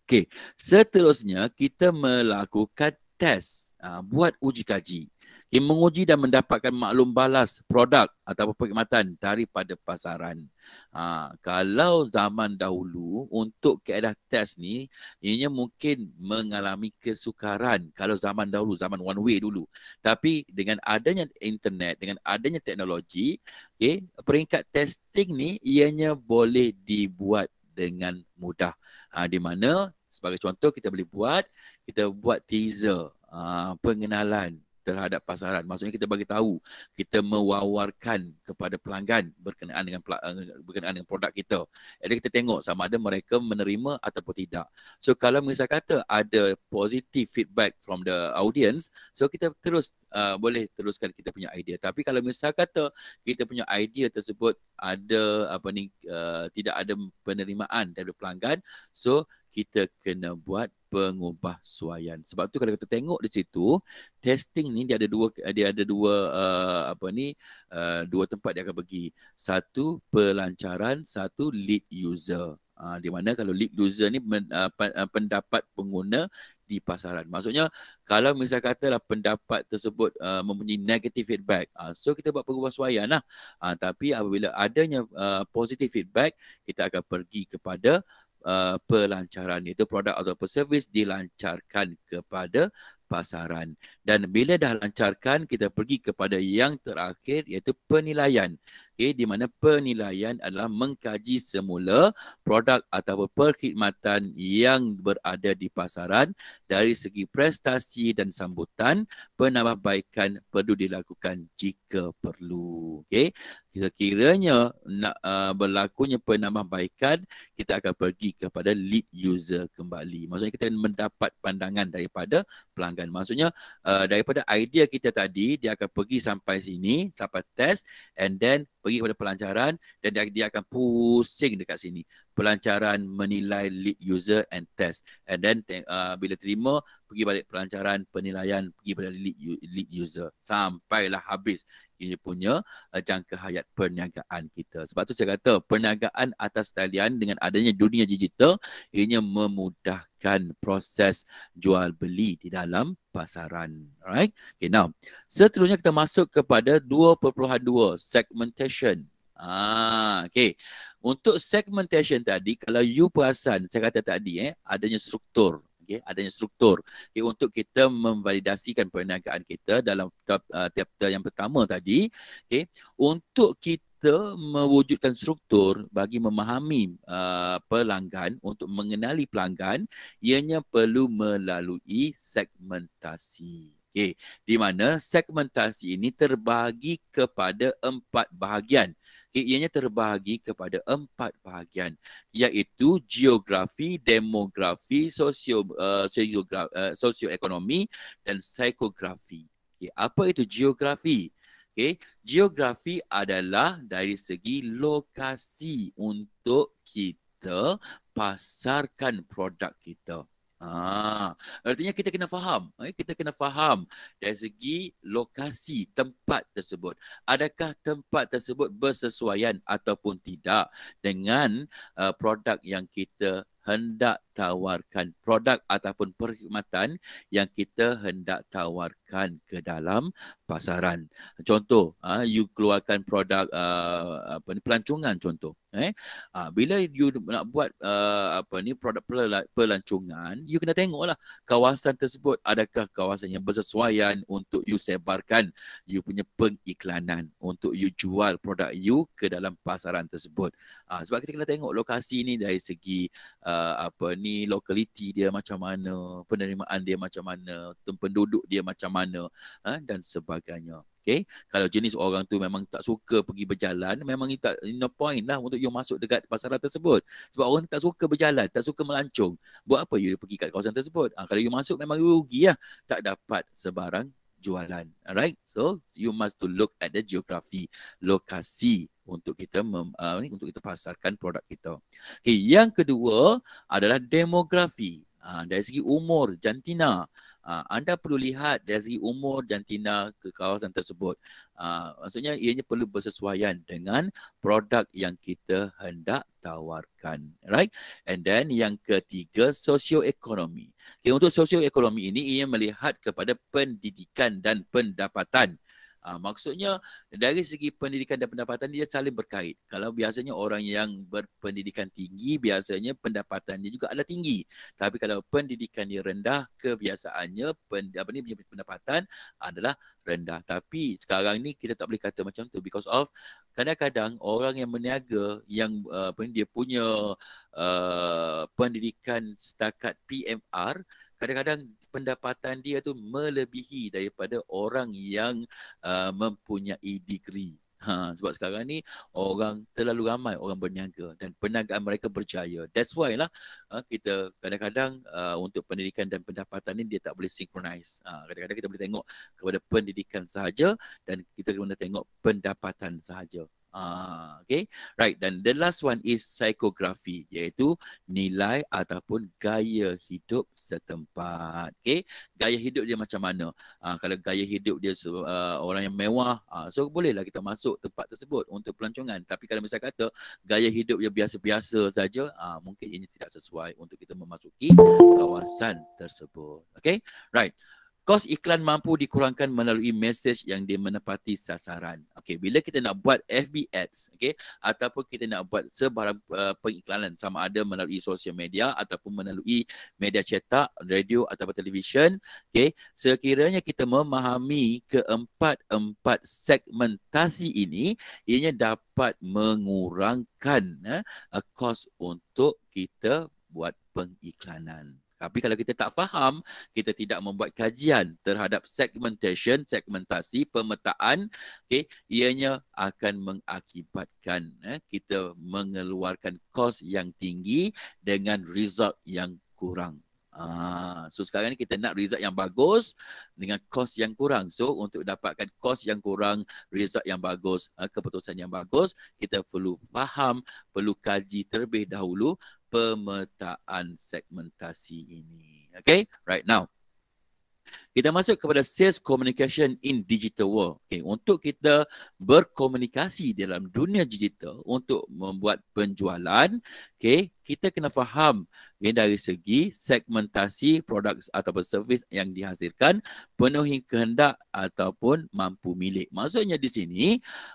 Okey seterusnya kita melakukan test uh, buat uji kaji Okay, menguji dan mendapatkan maklum balas produk atau perkhidmatan daripada pasaran. Ha, kalau zaman dahulu untuk keadaan test ni, ianya mungkin mengalami kesukaran kalau zaman dahulu, zaman one way dulu. Tapi dengan adanya internet, dengan adanya teknologi, okay, peringkat testing ni ianya boleh dibuat dengan mudah. Ha, di mana sebagai contoh kita boleh buat, kita buat teaser, uh, pengenalan terhadap pasaran. Maksudnya kita bagi tahu, kita mewawarkan kepada pelanggan berkenaan dengan eh, berkenaan dengan produk kita. Jadi kita tengok sama ada mereka menerima ataupun tidak. So kalau misalnya kata ada positive feedback from the audience, so kita terus uh, boleh teruskan kita punya idea. Tapi kalau misalnya kata kita punya idea tersebut ada apa ni uh, tidak ada penerimaan dari pelanggan, so kita kena buat pengubah suaian. Sebab tu kalau kita tengok di situ, testing ni dia ada dua dia ada dua uh, apa ni uh, dua tempat dia akan pergi. Satu pelancaran, satu lead user. Uh, di mana kalau lead user ni men, uh, uh, pendapat pengguna di pasaran. Maksudnya kalau misalnya katalah pendapat tersebut uh, mempunyai negative feedback, uh, so kita buat pengubah suaian lah. Uh, tapi apabila adanya uh, positive feedback, kita akan pergi kepada uh, pelancaran itu produk atau servis dilancarkan kepada pasaran. Dan bila dah lancarkan kita pergi kepada yang terakhir iaitu penilaian. Okay, di mana penilaian adalah mengkaji semula produk atau perkhidmatan yang berada di pasaran. Dari segi prestasi dan sambutan penambahbaikan perlu dilakukan jika perlu. Okey sekiranya nak uh, berlakunya penambahbaikan kita akan pergi kepada lead user kembali. Maksudnya kita mendapat pandangan daripada pelanggan maksudnya uh, daripada idea kita tadi dia akan pergi sampai sini sampai test and then pergi kepada pelancaran dan dia, dia akan pusing dekat sini pelancaran menilai lead user and test and then uh, bila terima pergi balik pelancaran penilaian pergi pada lead, lead user sampailah habis ini punya uh, jangka hayat perniagaan kita. Sebab tu saya kata perniagaan atas talian dengan adanya dunia digital ianya memudahkan proses jual beli di dalam pasaran. Alright. Okay, now seterusnya kita masuk kepada 2.2 segmentation. Ah, okay. Untuk segmentation tadi, kalau you perasan, saya kata tadi, eh, adanya struktur okay, adanya struktur. Okay, untuk kita memvalidasikan perniagaan kita dalam uh, chapter yang pertama tadi okay, untuk kita mewujudkan struktur bagi memahami uh, pelanggan untuk mengenali pelanggan ianya perlu melalui segmentasi. Okay, di mana segmentasi ini terbahagi kepada empat bahagian ianya terbahagi kepada empat bahagian iaitu geografi, demografi, sosio uh, sosioekonomi dan psikografi. Okay, apa itu geografi? Okay, geografi adalah dari segi lokasi untuk kita pasarkan produk kita. Ah, artinya kita kena faham, eh? kita kena faham dari segi lokasi tempat tersebut. Adakah tempat tersebut bersesuaian ataupun tidak dengan uh, produk yang kita hendak tawarkan produk ataupun perkhidmatan yang kita hendak tawarkan ke dalam pasaran. Contoh, uh, you keluarkan produk uh, apa ni pelancongan contoh. Eh, uh, bila you nak buat uh, apa ni produk pelancongan, you kena tengoklah kawasan tersebut adakah kawasan yang bersesuaian untuk you sebarkan you punya pengiklanan untuk you jual produk you ke dalam pasaran tersebut. Uh, sebab kita kena tengok lokasi ni dari segi uh, apa ni lokaliti dia macam mana, penerimaan dia macam mana, penduduk dia macam mana uh, dan sebagainya. Okay. Kalau jenis orang tu memang tak suka pergi berjalan, memang tak no point lah untuk you masuk dekat pasaran tersebut. Sebab orang tak suka berjalan, tak suka melancong. Buat apa you pergi kat kawasan tersebut? Ha, kalau you masuk memang you rugi lah. Tak dapat sebarang jualan. Alright. So you must to look at the geography, lokasi untuk kita mem, uh, ni untuk kita pasarkan produk kita. Okay, yang kedua adalah demografi. Uh, dari segi umur, jantina. uh, anda perlu lihat dari segi umur jantina ke kawasan tersebut. Uh, maksudnya ianya perlu bersesuaian dengan produk yang kita hendak tawarkan. Right? And then yang ketiga, sosioekonomi. Okay, untuk sosioekonomi ini, ia melihat kepada pendidikan dan pendapatan. Uh, maksudnya dari segi pendidikan dan pendapatan dia saling berkait. Kalau biasanya orang yang berpendidikan tinggi biasanya pendapatannya juga ada tinggi. Tapi kalau pendidikan dia rendah kebiasaannya pen, apa ni pendapatan adalah rendah. Tapi sekarang ni kita tak boleh kata macam tu because of kadang-kadang orang yang meniaga yang uh, dia punya uh, pendidikan setakat PMR kadang-kadang pendapatan dia tu melebihi daripada orang yang uh, mempunyai degree. Ha, sebab sekarang ni orang terlalu ramai orang berniaga dan perniagaan mereka berjaya. That's why lah uh, kita kadang-kadang uh, untuk pendidikan dan pendapatan ni dia tak boleh synchronize. Uh, kadang-kadang kita boleh tengok kepada pendidikan sahaja dan kita kena tengok pendapatan sahaja. Ah, okay. Right. Dan the last one is psikografi iaitu nilai ataupun gaya hidup setempat. Okay. Gaya hidup dia macam mana? Ah, kalau gaya hidup dia uh, orang yang mewah, ah, so bolehlah kita masuk tempat tersebut untuk pelancongan. Tapi kalau misalnya kata gaya hidup dia biasa-biasa saja, ah, mungkin ini tidak sesuai untuk kita memasuki kawasan tersebut. Okay. Right. Kos iklan mampu dikurangkan melalui mesej yang dia menepati sasaran. Okey, bila kita nak buat FB ads, okey, ataupun kita nak buat sebarang uh, pengiklanan sama ada melalui sosial media ataupun melalui media cetak, radio ataupun televisyen, okey, sekiranya kita memahami keempat-empat segmentasi ini, ianya dapat mengurangkan eh, kos untuk kita buat pengiklanan. Tapi kalau kita tak faham, kita tidak membuat kajian terhadap segmentation, segmentasi, pemetaan, okay, ianya akan mengakibatkan eh, kita mengeluarkan kos yang tinggi dengan result yang kurang. Ah, so sekarang ni kita nak result yang bagus dengan kos yang kurang. So untuk dapatkan kos yang kurang, result yang bagus, uh, keputusan yang bagus, kita perlu faham, perlu kaji terlebih dahulu pemetaan segmentasi ini. Okay, right now. Kita masuk kepada sales communication in digital world. Okay, untuk kita berkomunikasi dalam dunia digital untuk membuat penjualan, okay, kita kena faham okay, dari segi segmentasi produk atau servis yang dihasilkan, penuhi kehendak ataupun mampu milik. Maksudnya di sini,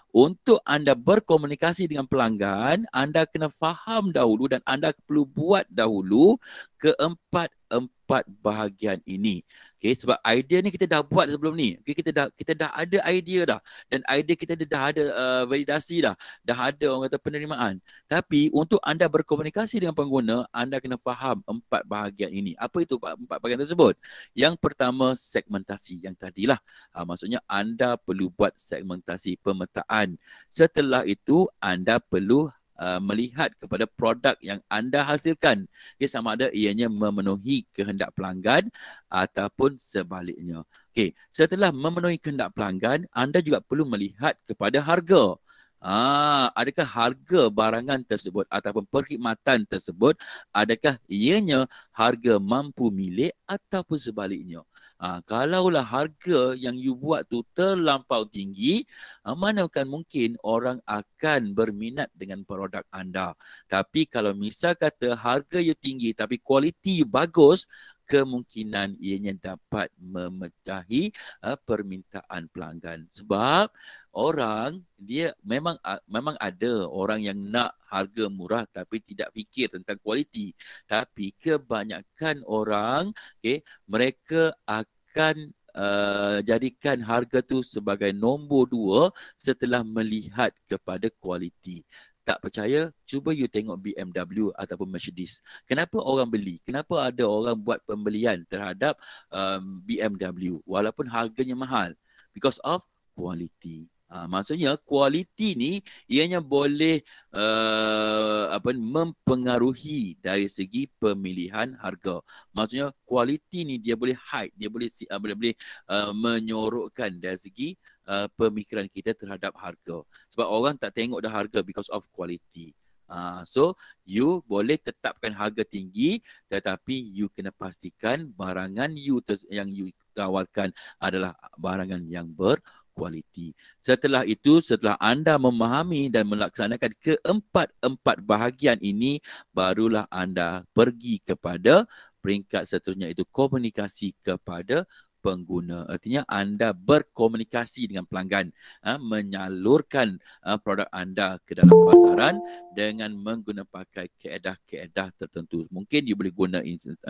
untuk anda berkomunikasi dengan pelanggan, anda kena faham dahulu dan anda perlu buat dahulu keempat-empat bahagian ini. Okay, sebab idea ni kita dah buat sebelum ni. Okay, kita dah kita dah ada idea dah. Dan idea kita dah ada uh, validasi dah. Dah ada orang kata penerimaan. Tapi untuk anda berkomunikasi dengan pengguna, anda kena faham empat bahagian ini. Apa itu empat bahagian tersebut? Yang pertama, segmentasi yang tadilah. Uh, maksudnya anda perlu buat segmentasi pemetaan. Setelah itu, anda perlu Uh, melihat kepada produk yang anda hasilkan okay, sama ada ianya memenuhi kehendak pelanggan ataupun sebaliknya. Okay, setelah memenuhi kehendak pelanggan, anda juga perlu melihat kepada harga. Ah, adakah harga barangan tersebut ataupun perkhidmatan tersebut adakah ianya harga mampu milik ataupun sebaliknya? Ha, kalaulah harga yang you buat tu terlampau tinggi, ha, mana kan mungkin orang akan berminat dengan produk anda. Tapi kalau misal kata harga you tinggi tapi kualiti you bagus, kemungkinan ianya dapat memecahi uh, permintaan pelanggan. Sebab orang dia memang memang ada orang yang nak harga murah tapi tidak fikir tentang kualiti tapi kebanyakan orang okey mereka akan uh, jadikan harga tu sebagai nombor dua setelah melihat kepada kualiti tak percaya, cuba you tengok BMW ataupun Mercedes. Kenapa orang beli? Kenapa ada orang buat pembelian terhadap um, BMW walaupun harganya mahal? Because of quality. Ha, maksudnya kualiti ni ianya boleh uh, apa mempengaruhi dari segi pemilihan harga. Maksudnya kualiti ni dia boleh hide, dia boleh uh, boleh boleh uh, menyorokkan dari segi uh, pemikiran kita terhadap harga. Sebab orang tak tengok dah harga because of quality. Uh, so you boleh tetapkan harga tinggi tetapi you kena pastikan barangan you ter- yang you tawarkan adalah barangan yang berkualiti. Setelah itu, setelah anda memahami dan melaksanakan keempat-empat bahagian ini, barulah anda pergi kepada peringkat seterusnya itu komunikasi kepada pengguna. Artinya anda berkomunikasi dengan pelanggan, ha, menyalurkan ha, produk anda ke dalam pasaran dengan menggunakan keedah-keedah tertentu. Mungkin you boleh guna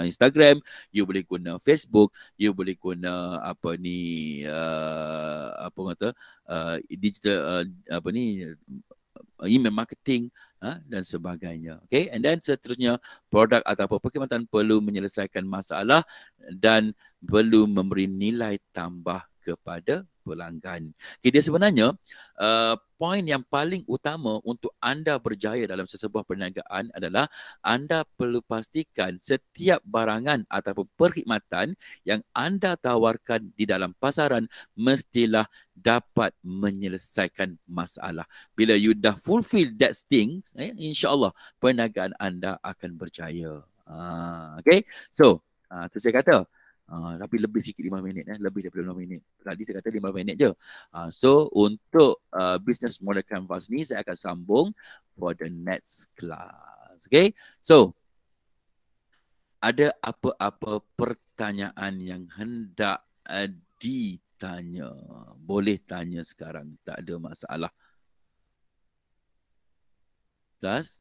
Instagram, you boleh guna Facebook, you boleh guna apa ni uh, apa kata uh, digital uh, apa ni email marketing ha, dan sebagainya. Okay, and then seterusnya produk atau perkhidmatan perlu menyelesaikan masalah dan perlu memberi nilai tambah kepada pelanggan. Dia sebenarnya uh, poin yang paling utama untuk anda berjaya dalam sesebuah perniagaan adalah anda perlu pastikan setiap barangan ataupun perkhidmatan yang anda tawarkan di dalam pasaran mestilah dapat menyelesaikan masalah. Bila you dah fulfill that things, eh, insyaAllah perniagaan anda akan berjaya. Uh, okay, so uh, tu saya kata, Uh, tapi lebih sikit 5 minit eh lebih daripada 5 minit. Tadi saya kata 5 minit je. Uh, so untuk uh, business model canvas ni saya akan sambung for the next class. Okay. So ada apa-apa pertanyaan yang hendak uh, ditanya? Boleh tanya sekarang. Tak ada masalah. Plus.